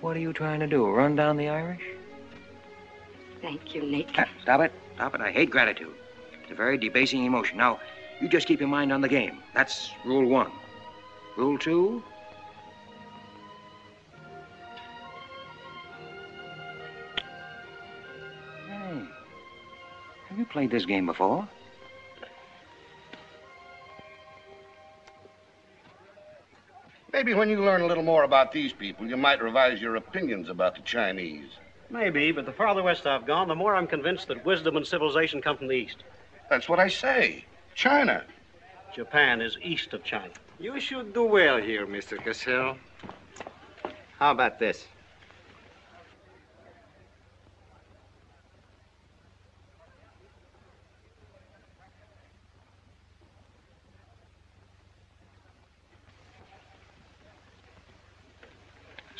What are you trying to do? Run down the Irish? Thank you, Nick. Ah, Stop it. Stop it. I hate gratitude. It's a very debasing emotion. Now, you just keep your mind on the game. That's rule one. Rule two. Hey, have you played this game before? Maybe when you learn a little more about these people, you might revise your opinions about the Chinese. Maybe, but the farther west I've gone, the more I'm convinced that wisdom and civilization come from the east. That's what I say. China. Japan is east of China. You should do well here, Mr. Cassell. How about this?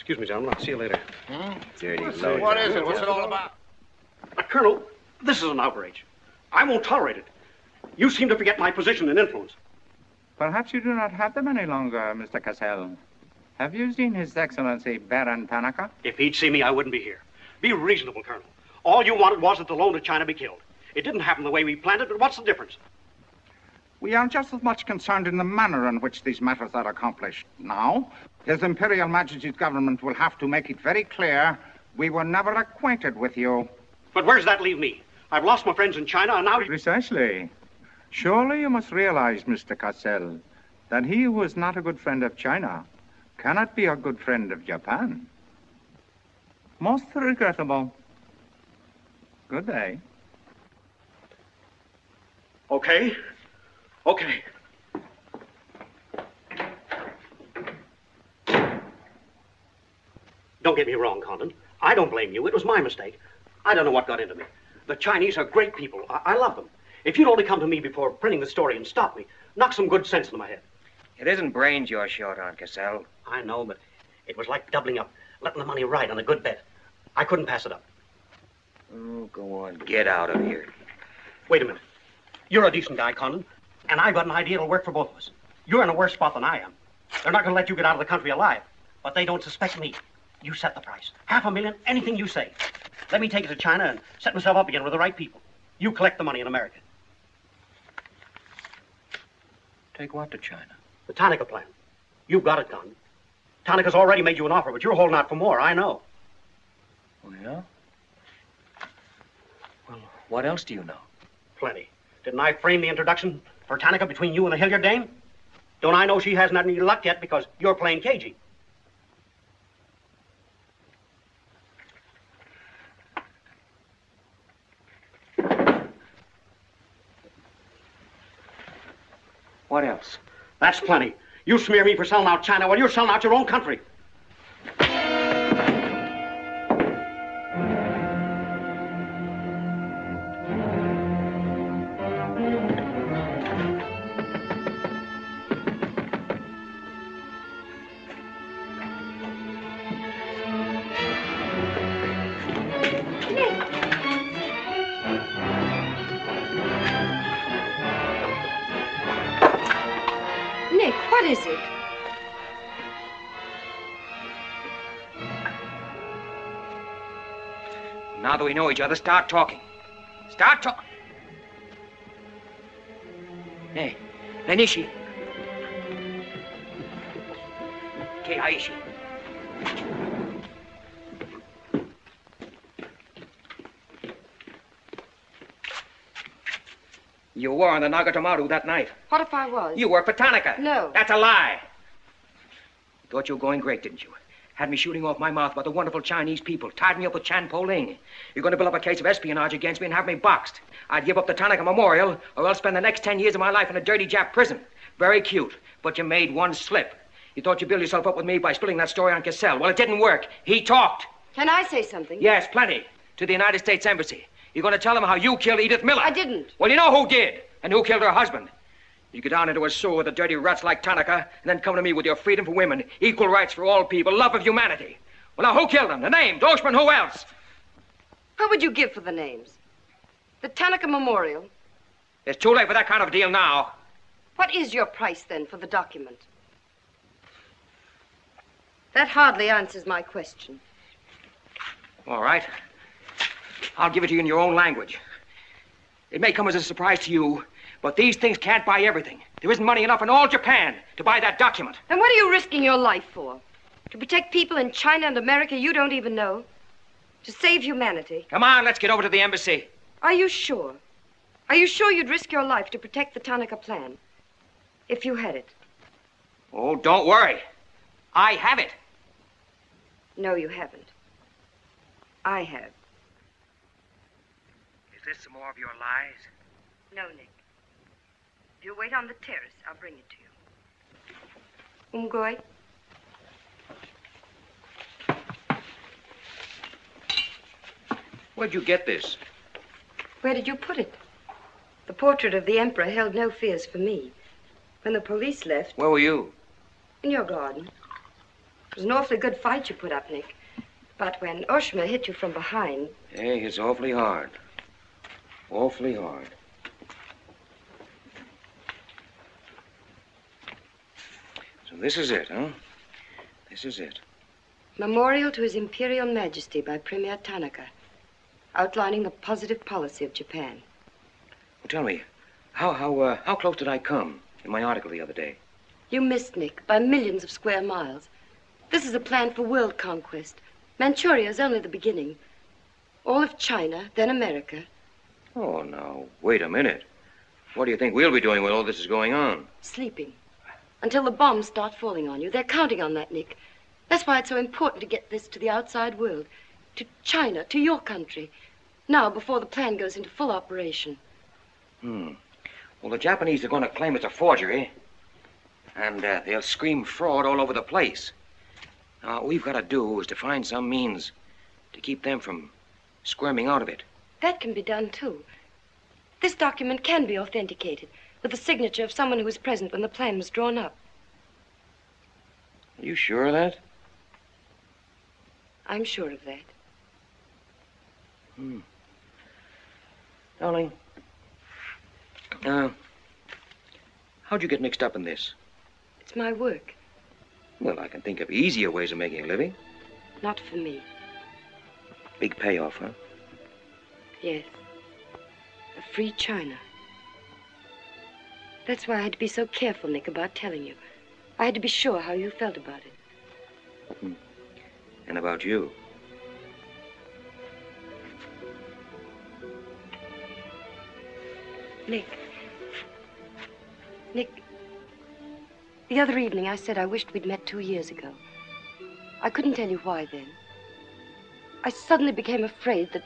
Excuse me, gentlemen. I'll see you later. Dirty So what is it? What's it all about? Uh, Colonel, this is an outrage. I won't tolerate it. You seem to forget my position and influence. Perhaps you do not have them any longer, Mr. Cassell. Have you seen His Excellency Baron Tanaka? If he'd see me, I wouldn't be here. Be reasonable, Colonel. All you wanted was that the loan to China be killed. It didn't happen the way we planned it, but what's the difference? We are just as much concerned in the manner in which these matters are accomplished. Now, His Imperial Majesty's government will have to make it very clear we were never acquainted with you. But where does that leave me? I've lost my friends in China, and now... Precisely. Surely you must realize, Mr. Cassell, that he who is not a good friend of China cannot be a good friend of Japan. Most regrettable. Good day. Okay. Okay. Don't get me wrong, Condon. I don't blame you. It was my mistake. I don't know what got into me. The Chinese are great people. I, I love them. If you'd only come to me before printing the story and stop me, knock some good sense into my head. It isn't brains you're short on, Cassell. I know, but it was like doubling up, letting the money ride on a good bet. I couldn't pass it up. Oh, go on. Get out of here. Wait a minute. You're a decent guy, Condon, and I've got an idea it'll work for both of us. You're in a worse spot than I am. They're not going to let you get out of the country alive, but they don't suspect me. You set the price. Half a million, anything you say. Let me take it to China and set myself up again with the right people. You collect the money in America. Take what to China? The Tanaka plan. You've got it, Condon. Tanaka's already made you an offer, but you're holding out for more, I know. Oh, yeah? Well, what else do you know? Plenty. Didn't I frame the introduction for Tanaka between you and the Hilliard dame? Don't I know she hasn't had any luck yet because you're playing cagey? What else? That's plenty. You smear me for selling out China while you're selling out your own country. We know each other, start talking. Start talking. Hey, Nanishi. Keiaishi. You were on the Nagata Maru that night. What if I was? You were for Tanaka. No. That's a lie. You thought you were going great, didn't you? Had me shooting off my mouth about the wonderful Chinese people, tied me up with Chan Po Ling. You're going to build up a case of espionage against me and have me boxed. I'd give up the Tanaka Memorial, or else spend the next ten years of my life in a dirty Jap prison. Very cute, but you made one slip. You thought you built yourself up with me by spilling that story on Cassell. Well, it didn't work. He talked. Can I say something? Yes, plenty. To the United States Embassy. You're going to tell them how you killed Edith Miller. I didn't. Well, you know who did, and who killed her husband. You go down into a sewer with the dirty rats like Tanaka, and then come to me with your freedom for women, equal rights for all people, love of humanity. Well, now, who killed them? The name, Doshman, who else? What would you give for the names? The Tanaka Memorial. It's too late for that kind of deal now. What is your price, then, for the document? That hardly answers my question. All right. I'll give it to you in your own language. It may come as a surprise to you, but these things can't buy everything. There isn't money enough in all Japan to buy that document. Then what are you risking your life for? To protect people in China and America you don't even know? To save humanity? Come on, let's get over to the embassy. Are you sure? Are you sure you'd risk your life to protect the Tanaka plan? If you had it? Oh, don't worry. I have it. No, you haven't. I have. Is this some more of your lies? No, Nick. If you wait on the terrace, I'll bring it to you. Umgoy? Where'd you get this? Where did you put it? The portrait of the Emperor held no fears for me. When the police left, Where were you? in your garden. It was an awfully good fight you put up, Nick. But when Oshima hit you from behind, Hey, it's awfully hard. Awfully hard. So this is it, huh? This is it. Memorial to His Imperial Majesty by Premier Tanaka, outlining the positive policy of Japan. Well, tell me, how how uh, how close did I come in my article the other day? You missed, Nick, by millions of square miles. This is a plan for world conquest. Manchuria is only the beginning. All of China, then America. Oh, now, wait a minute. What do you think we'll be doing while all this is going on? Sleeping. Until the bombs start falling on you. They're counting on that, Nick. That's why it's so important to get this to the outside world. To China, to your country. Now, before the plan goes into full operation. Hmm. Well, the Japanese are going to claim it's a forgery. And uh, they'll scream fraud all over the place. Now, what we've got to do is to find some means to keep them from squirming out of it. That can be done, too. This document can be authenticated with the signature of someone who was present when the plan was drawn up. Are you sure of that? I'm sure of that. Hmm. Darling, uh, how'd you get mixed up in this? It's my work, Well, I can think of easier ways of making a living. not for me. Big payoff, huh? Yes. A free China. That's why I had to be so careful, Nick, about telling you. I had to be sure how you felt about it. Hmm. And about you. Nick. Nick. The other evening I said I wished we'd met two years ago. I couldn't tell you why then. I suddenly became afraid that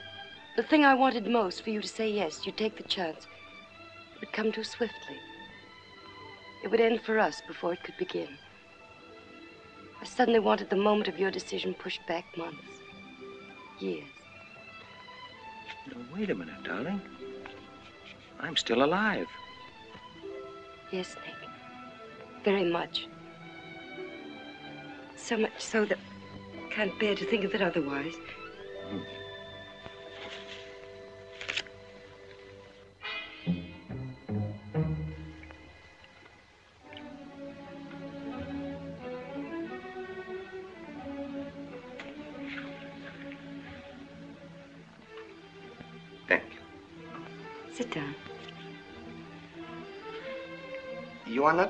the thing I wanted most for you to say yes, you'd take the chance, would come too swiftly. It would end for us before it could begin. I suddenly wanted the moment of your decision pushed back months, years. Now, wait a minute, darling. I'm still alive. Yes, Nick. Very much. So much so that I can't bear to think of it otherwise. Thank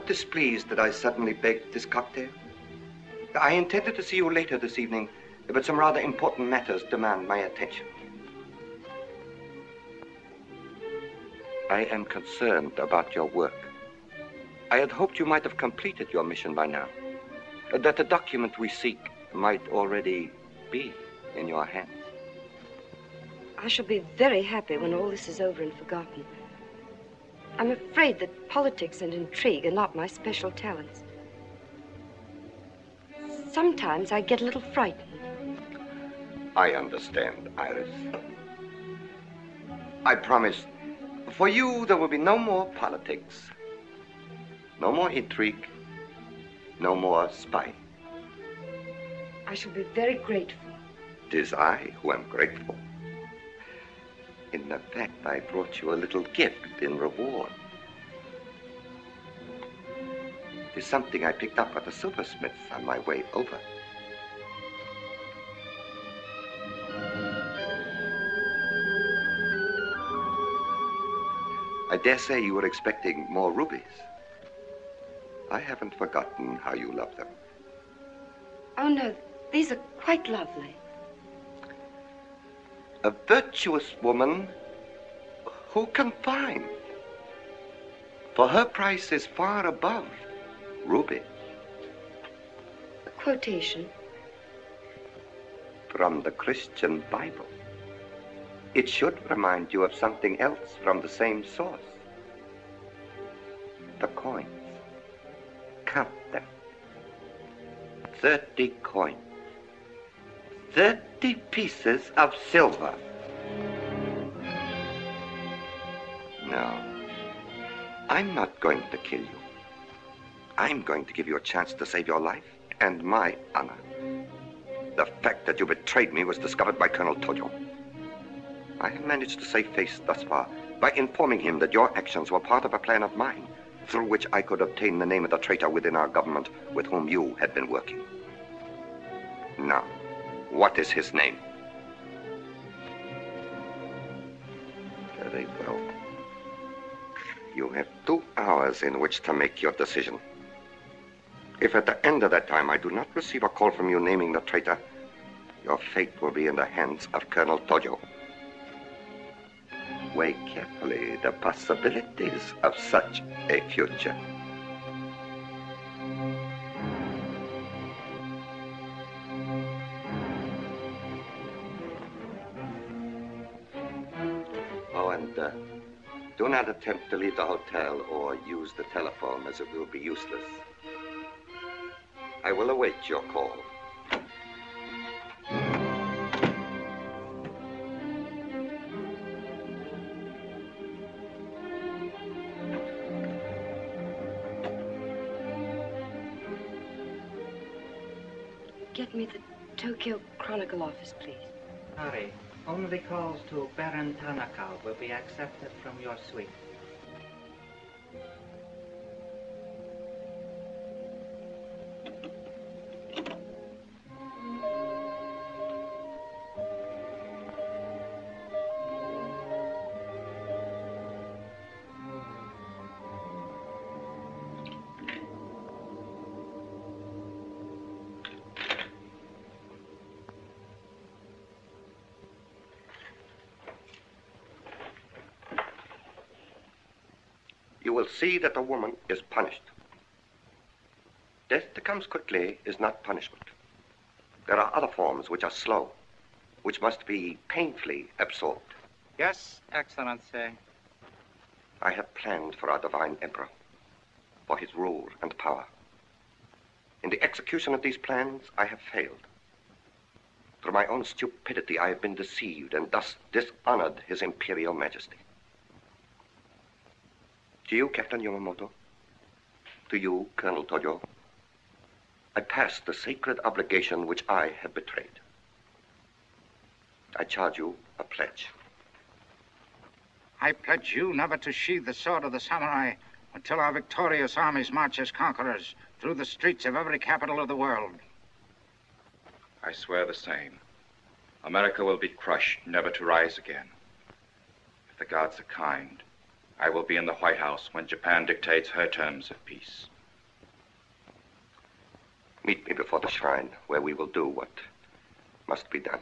displeased that I suddenly begged this cocktail? I intended to see you later this evening, but some rather important matters demand my attention. I am concerned about your work. I had hoped you might have completed your mission by now. That the document we seek might already be in your hands. I shall be very happy when all this is over and forgotten. I'm afraid that politics and intrigue are not my special talents. Sometimes I get a little frightened. I understand, Iris. I promise, for you there will be no more politics, no more intrigue, no more spying. I shall be very grateful. It is I who am grateful. In fact, I brought you a little gift in reward. Is something I picked up at the silversmith on my way over. I dare say you were expecting more rubies. I haven't forgotten how you love them. Oh, no, these are quite lovely. A virtuous woman who can find? For her price is far above ruby. A quotation. From the Christian Bible. It should remind you of something else from the same source. The coins. Count them. Thirty coins. Thirty pieces of silver. No. I'm not going to kill you. I'm going to give you a chance to save your life and my honor. The fact that you betrayed me was discovered by Colonel Tojo. I have managed to save face thus far by informing him that your actions were part of a plan of mine through which I could obtain the name of the traitor within our government with whom you had been working. Now, what is his name? Very well. You have two hours in which to make your decision. If at the end of that time I do not receive a call from you naming the traitor, your fate will be in the hands of Colonel Tojo. Weigh carefully the possibilities of such a future. Oh, and uh, do not attempt to leave the hotel or use the telephone, as it will be useless. I will await your call. Get me the Tokyo Chronicle office, please. Sorry, only calls to Baron Tanaka will be accepted from your suite. See that the woman is punished. Death that comes quickly is not punishment. There are other forms which are slow, which must be painfully absorbed. Yes, Excellency. I have planned for our divine emperor, for his rule and power. In the execution of these plans, I have failed. Through my own stupidity, I have been deceived and thus dishonored his imperial majesty. To you, Captain Yamamoto, to you, Colonel Tojo, I pass the sacred obligation which I have betrayed. I charge you a pledge. I pledge you never to sheathe the sword of the samurai until our victorious armies march as conquerors through the streets of every capital of the world. I swear the same. America will be crushed, never to rise again. If the gods are kind, I will be in the White House when Japan dictates her terms of peace. Meet me before the shrine, where we will do what must be done.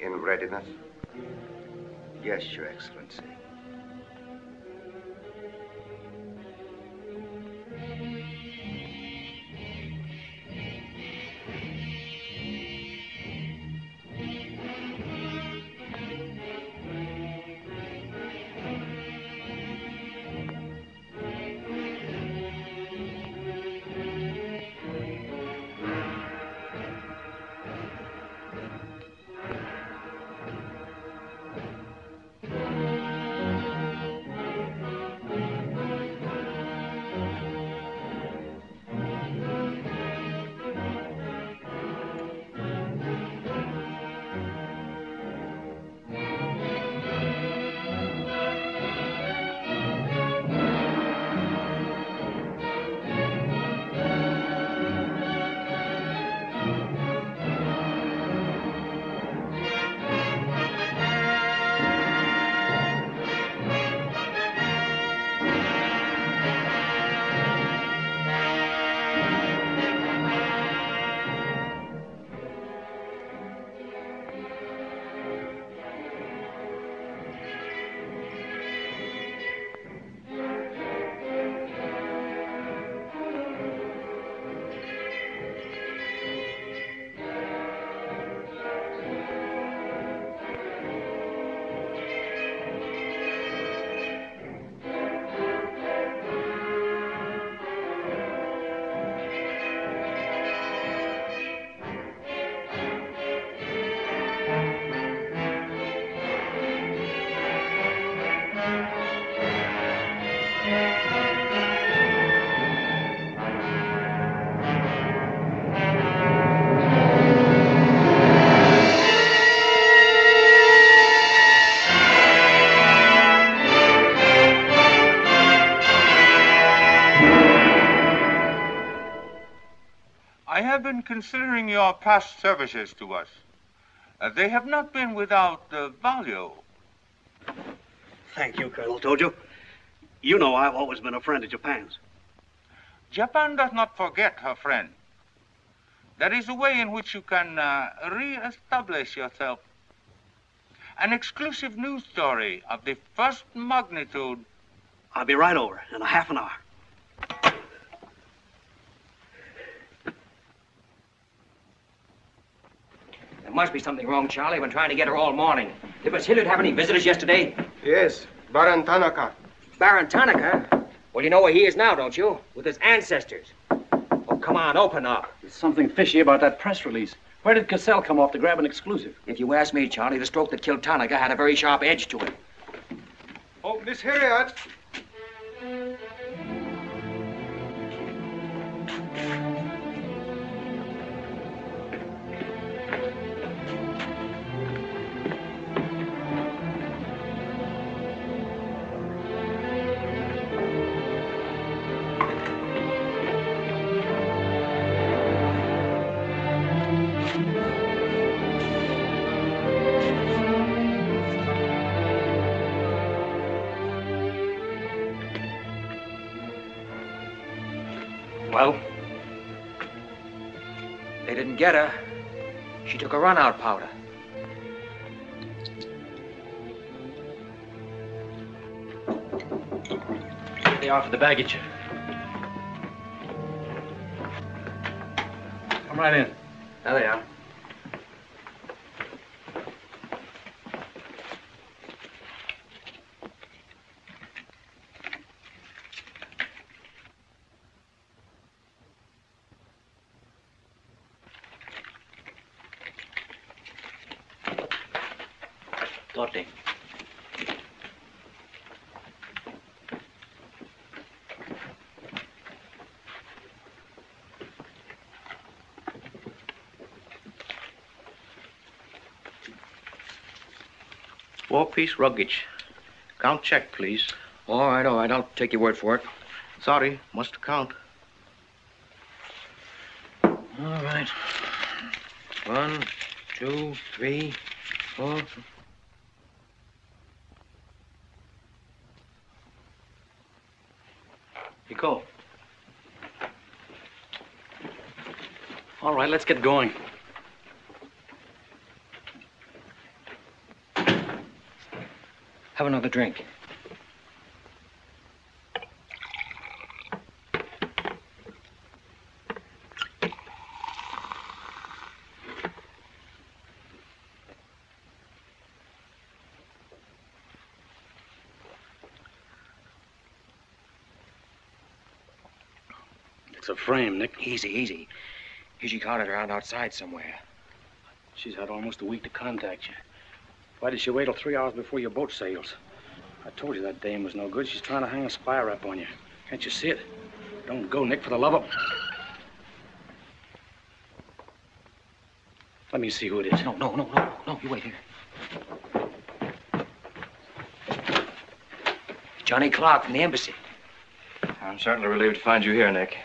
In readiness? Yes, Your Excellency. Considering your past services to us. Uh, they have not been without uh, value. Thank you, Colonel Tojo. You know I've always been a friend of Japan's. Japan does not forget her friend. There is a way in which you can uh, re-establish yourself. An exclusive news story of the first magnitude. I'll be right over in a half an hour. There must be something wrong, Charlie. I've been trying to get her all morning. Did Miss Hilliard have any visitors yesterday? Yes, Baron Tanaka. Baron Tanaka? Well, you know where he is now, don't you? With his ancestors. Oh, come on, open up. There's something fishy about that press release. Where did Cassell come off to grab an exclusive? If you ask me, Charlie, the stroke that killed Tanaka had a very sharp edge to it. Oh, Miss Hilliard. Well, they didn't get her. She took a run-out powder. They are for the baggage. Come right in. There they are. Four-piece luggage. Count check, please. All right, all right. I'll take your word for it. Sorry, must count. All right. One, two, three, four. Pico. All right, let's get going. Another drink. It's a frame, Nick. Easy, easy. Usually caught it around outside somewhere. She's had almost a week to contact you. Why did she wait till three hours before your boat sails? I told you that dame was no good. She's trying to hang a spy rap on you. Can't you see it? Don't go, Nick, for the love of... Let me see who it is. No, no, no, no, no. You wait here. Johnny Clark from the embassy. I'm certainly relieved to find you here, Nick.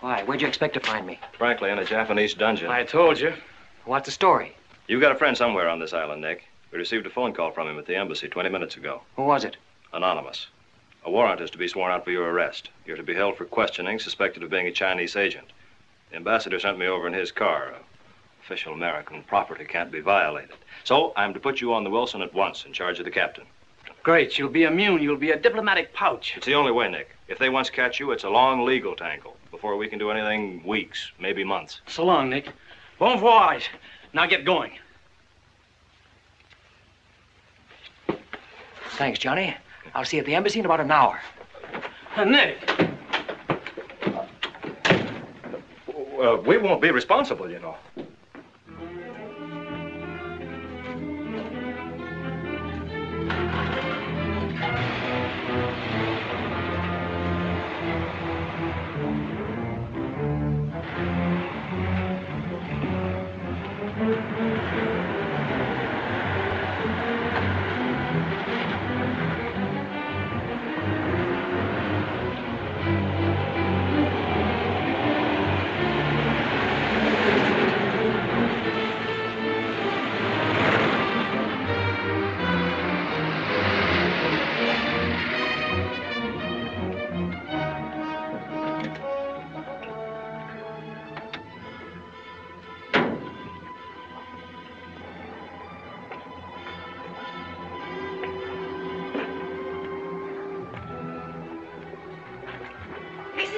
Why? Where'd you expect to find me? Frankly, in a Japanese dungeon. I told you. What's the story? You've got a friend somewhere on this island, Nick. We received a phone call from him at the embassy 20 minutes ago. Who was it? Anonymous. A warrant is to be sworn out for your arrest. You're to be held for questioning, suspected of being a Chinese agent. The ambassador sent me over in his car. Official American property can't be violated. So I'm to put you on the Wilson at once in charge of the captain. Great. You'll be immune. You'll be a diplomatic pouch. It's the only way, Nick. If they once catch you, it's a long legal tangle. Before we can do anything, weeks, maybe months. So long, Nick. Bon voyage. Now get going. Thanks, Johnny. I'll see you at the embassy in about an hour. Uh, Nick. Uh, we won't be responsible, you know.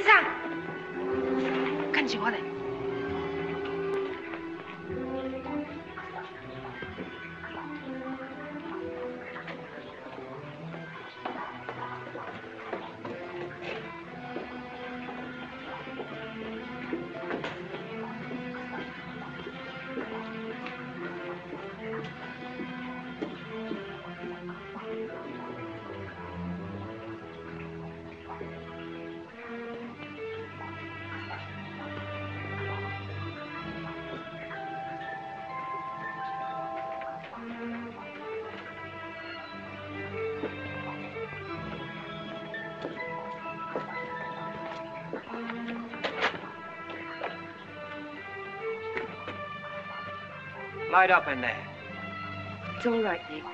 站住看紧我点我嚟。Light up in there. It's all right, Nick.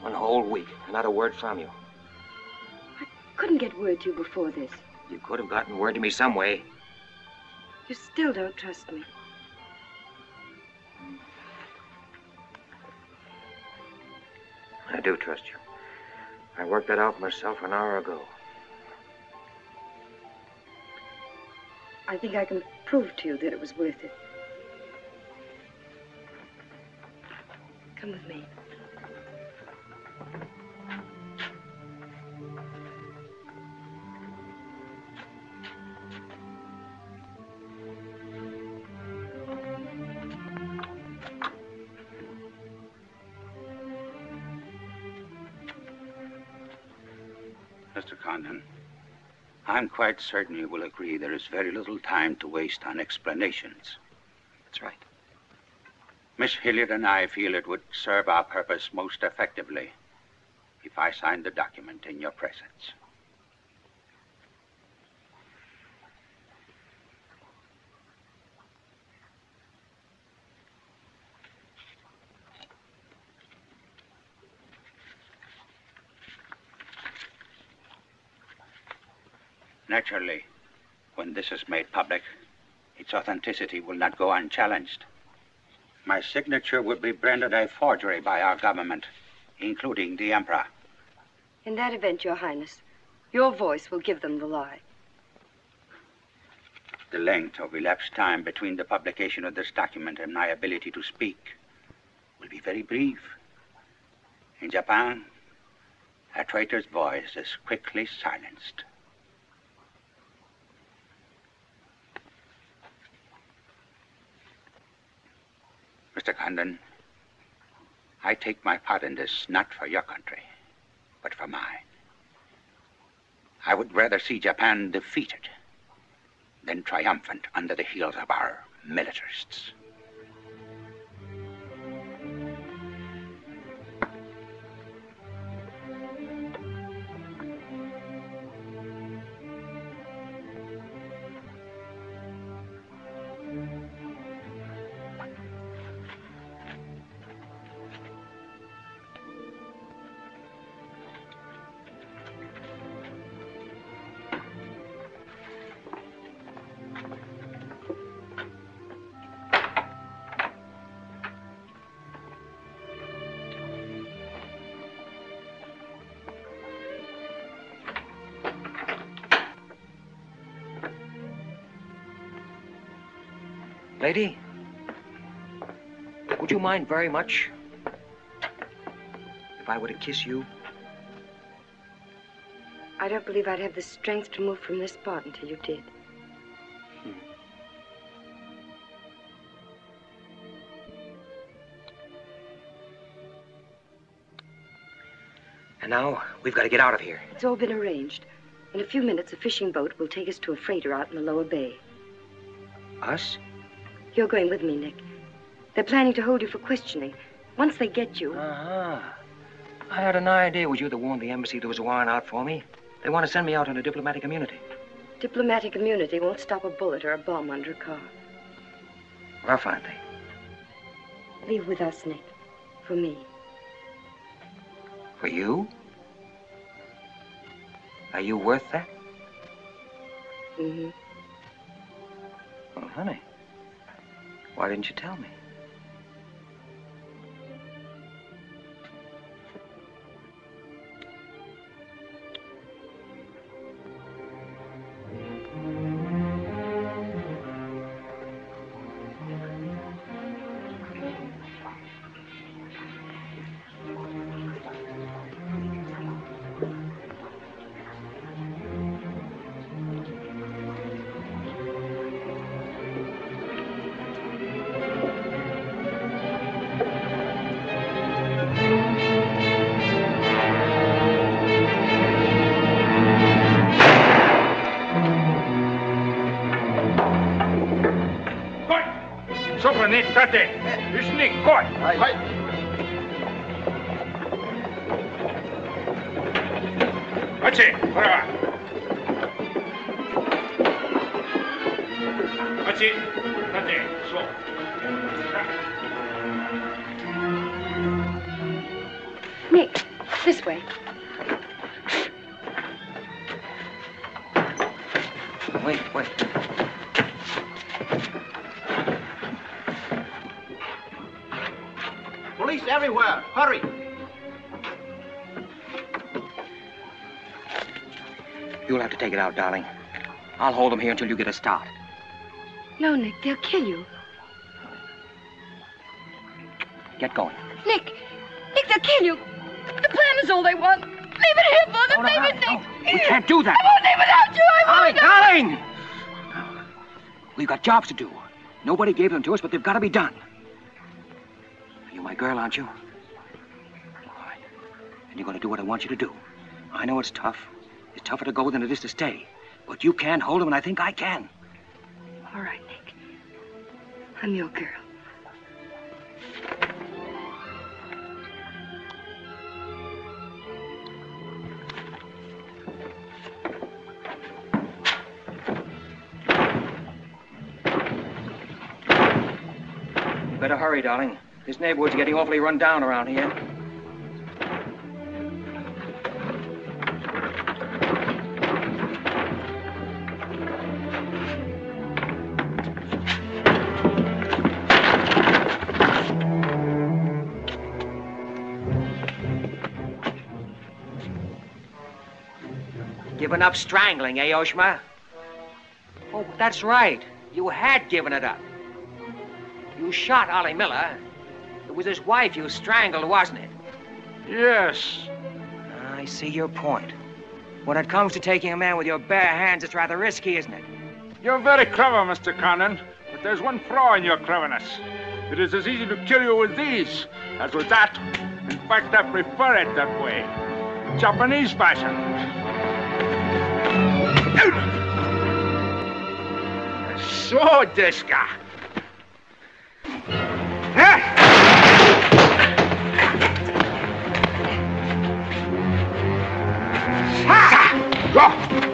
One whole week, and not a word from you. I couldn't get word to you before this. You could have gotten word to me some way. You still don't trust me. I do trust you. I worked that out myself an hour ago. I think I can prove to you that it was worth it. Come with me. Quite certain you will agree there is very little time to waste on explanations. That's right. Miss Hilliard and I feel it would serve our purpose most effectively if I signed the document in your presence. Naturally, when this is made public, its authenticity will not go unchallenged. My signature would be branded a forgery by our government, including the Emperor. In that event, Your Highness, your voice will give them the lie. The length of elapsed time between the publication of this document and my ability to speak will be very brief. In Japan, a traitor's voice is quickly silenced. Mr. Condon, I take my part in this not for your country, but for mine. I would rather see Japan defeated than triumphant under the heels of our militarists. You mind very much if I were to kiss you? I don't believe I'd have the strength to move from this spot until you did. Hmm. And now we've got to get out of here. It's all been arranged. In a few minutes, a fishing boat will take us to a freighter out in the lower bay. Us? You're going with me, Nick. They're planning to hold you for questioning. Once they get you. Uh-huh. I had an idea it was you that warned the embassy there was a warrant out for me. They want to send me out on a diplomatic immunity. Diplomatic immunity won't stop a bullet or a bomb under a car. Rough, aren't they? Leave with us, Nick. For me. For you? Are you worth that? Mm-hmm. Oh, honey. Why didn't you tell me? Sopra ne state! Üstüne koy! Hay. Açı, brava! Açı, state, su. Nick, this way. Wait, wait. Police everywhere. Hurry. You'll have to take it out, darling. I'll hold them here until you get a start. No, Nick, they'll kill you. Get going. Nick! Nick, they'll kill you. The plan is all they want. Leave it here, Father. Leave it, Nick. We can't do that. I won't leave without you. I Darling, won't. darling! We've got jobs to do. Nobody gave them to us, but they've got to be done. You're my girl, aren't you? All right. And you're going to do what I want you to do. I know it's tough. It's tougher to go than it is to stay. But you can hold him, and I think I can. All right, Nick. I'm your girl. Better hurry, darling. This neighborhood's getting awfully run down around here. Given up strangling, eh, Oshima? Oh, that's right. You had given it up. You shot Ollie Miller, it was his wife you strangled, wasn't it? Yes. I see your point. When it comes to taking a man with your bare hands, it's rather risky, isn't it? You're very clever, Mr. Condon, but there's one flaw in your cleverness. It is as easy to kill you with these as with that. In fact, I prefer it that way. Japanese fashion. So, Diska. Abe, Drop!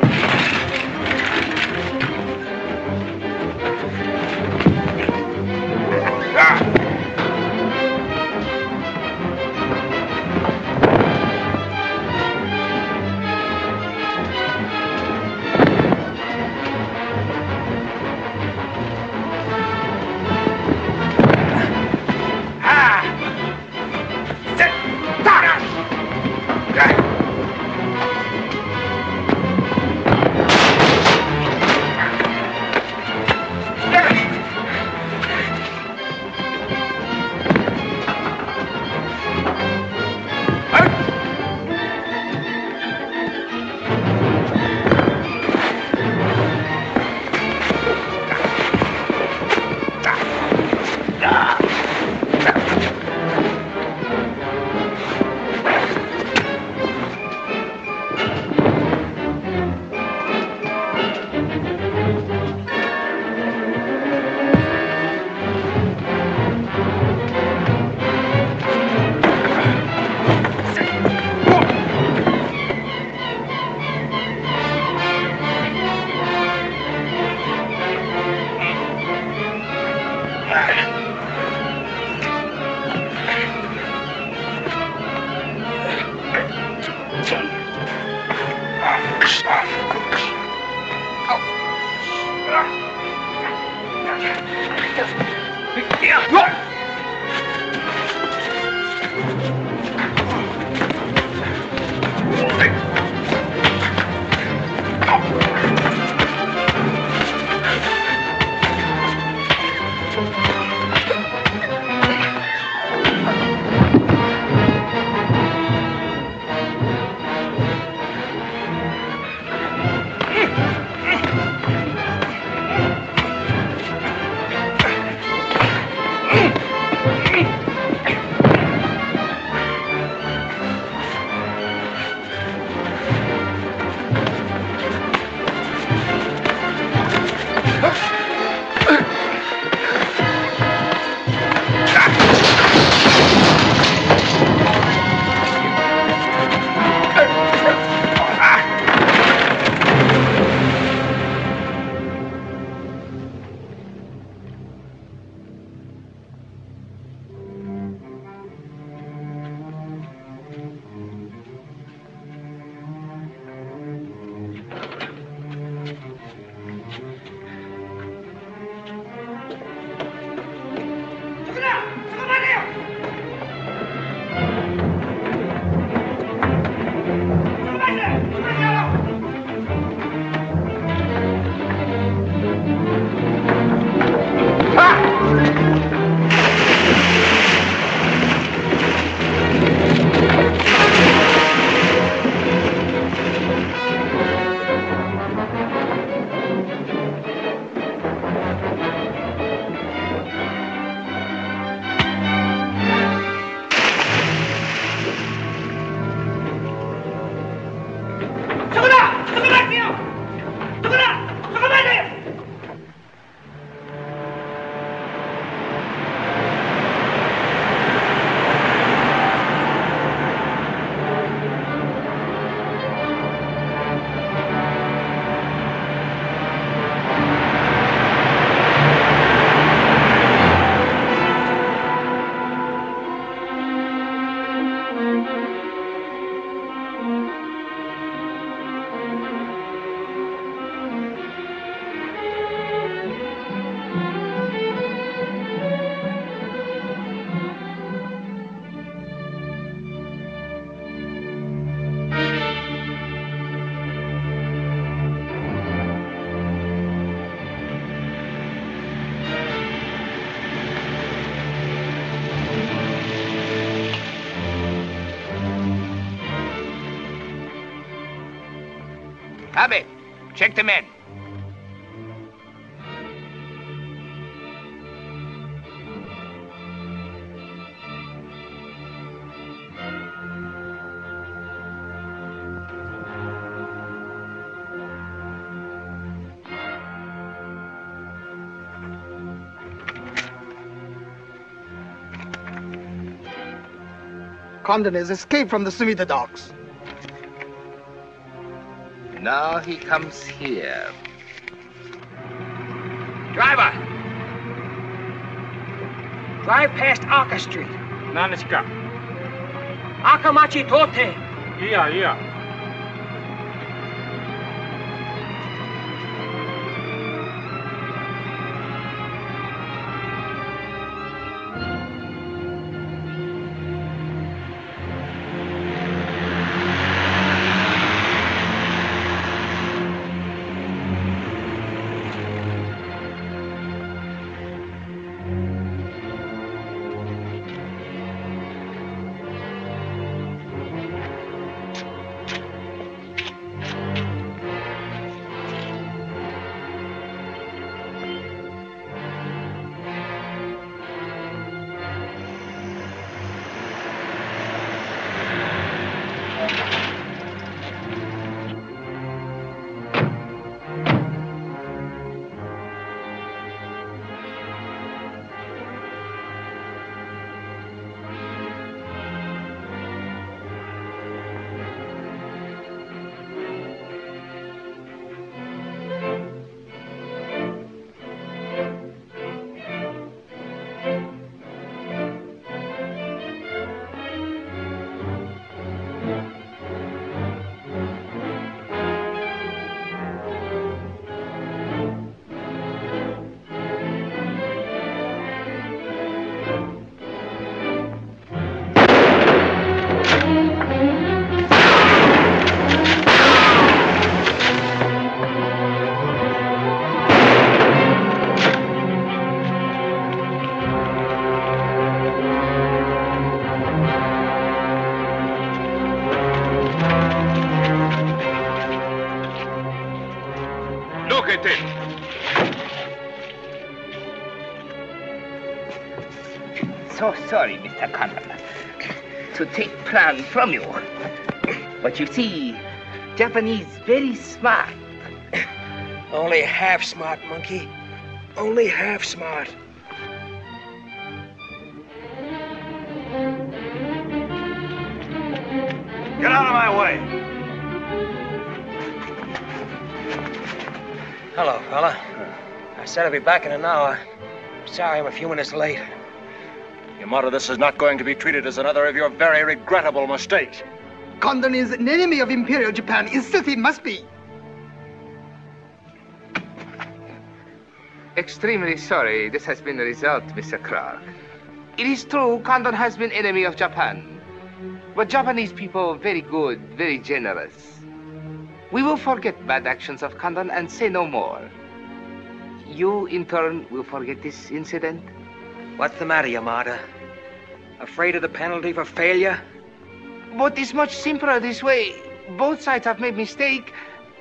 Check the men. Condon has escaped from the Sumida docks. Now he comes here. Driver! Drive past Arca Street. Nanishka. Akamachi Tote. Yeah, yeah. From you. But you see, Japanese very smart. Only half smart, monkey. Only half smart. Get out of my way. Hello, fella. I said I'd be back in an hour. Sorry I'm a few minutes late. Yamada, this is not going to be treated as another of your very regrettable mistakes. Condon is an enemy of Imperial Japan. Insist he must be. Extremely sorry this has been the result, Mr. Clark. It is true Condon has been enemy of Japan. But Japanese people are very good, very generous. We will forget bad actions of Condon and say no more. You, in turn, will forget this incident? What's the matter, Yamada? Afraid of the penalty for failure? But it's much simpler this way. Both sides have made mistake.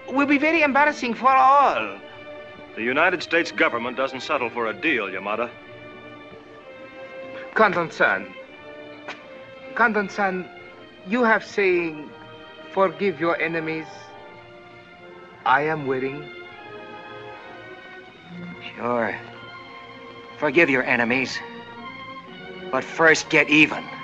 Will be very embarrassing for all. The United States government doesn't settle for a deal, Yamada. Condon-san. Condon-san, you have saying, forgive your enemies. I am willing. Sure. Forgive your enemies. But first get even.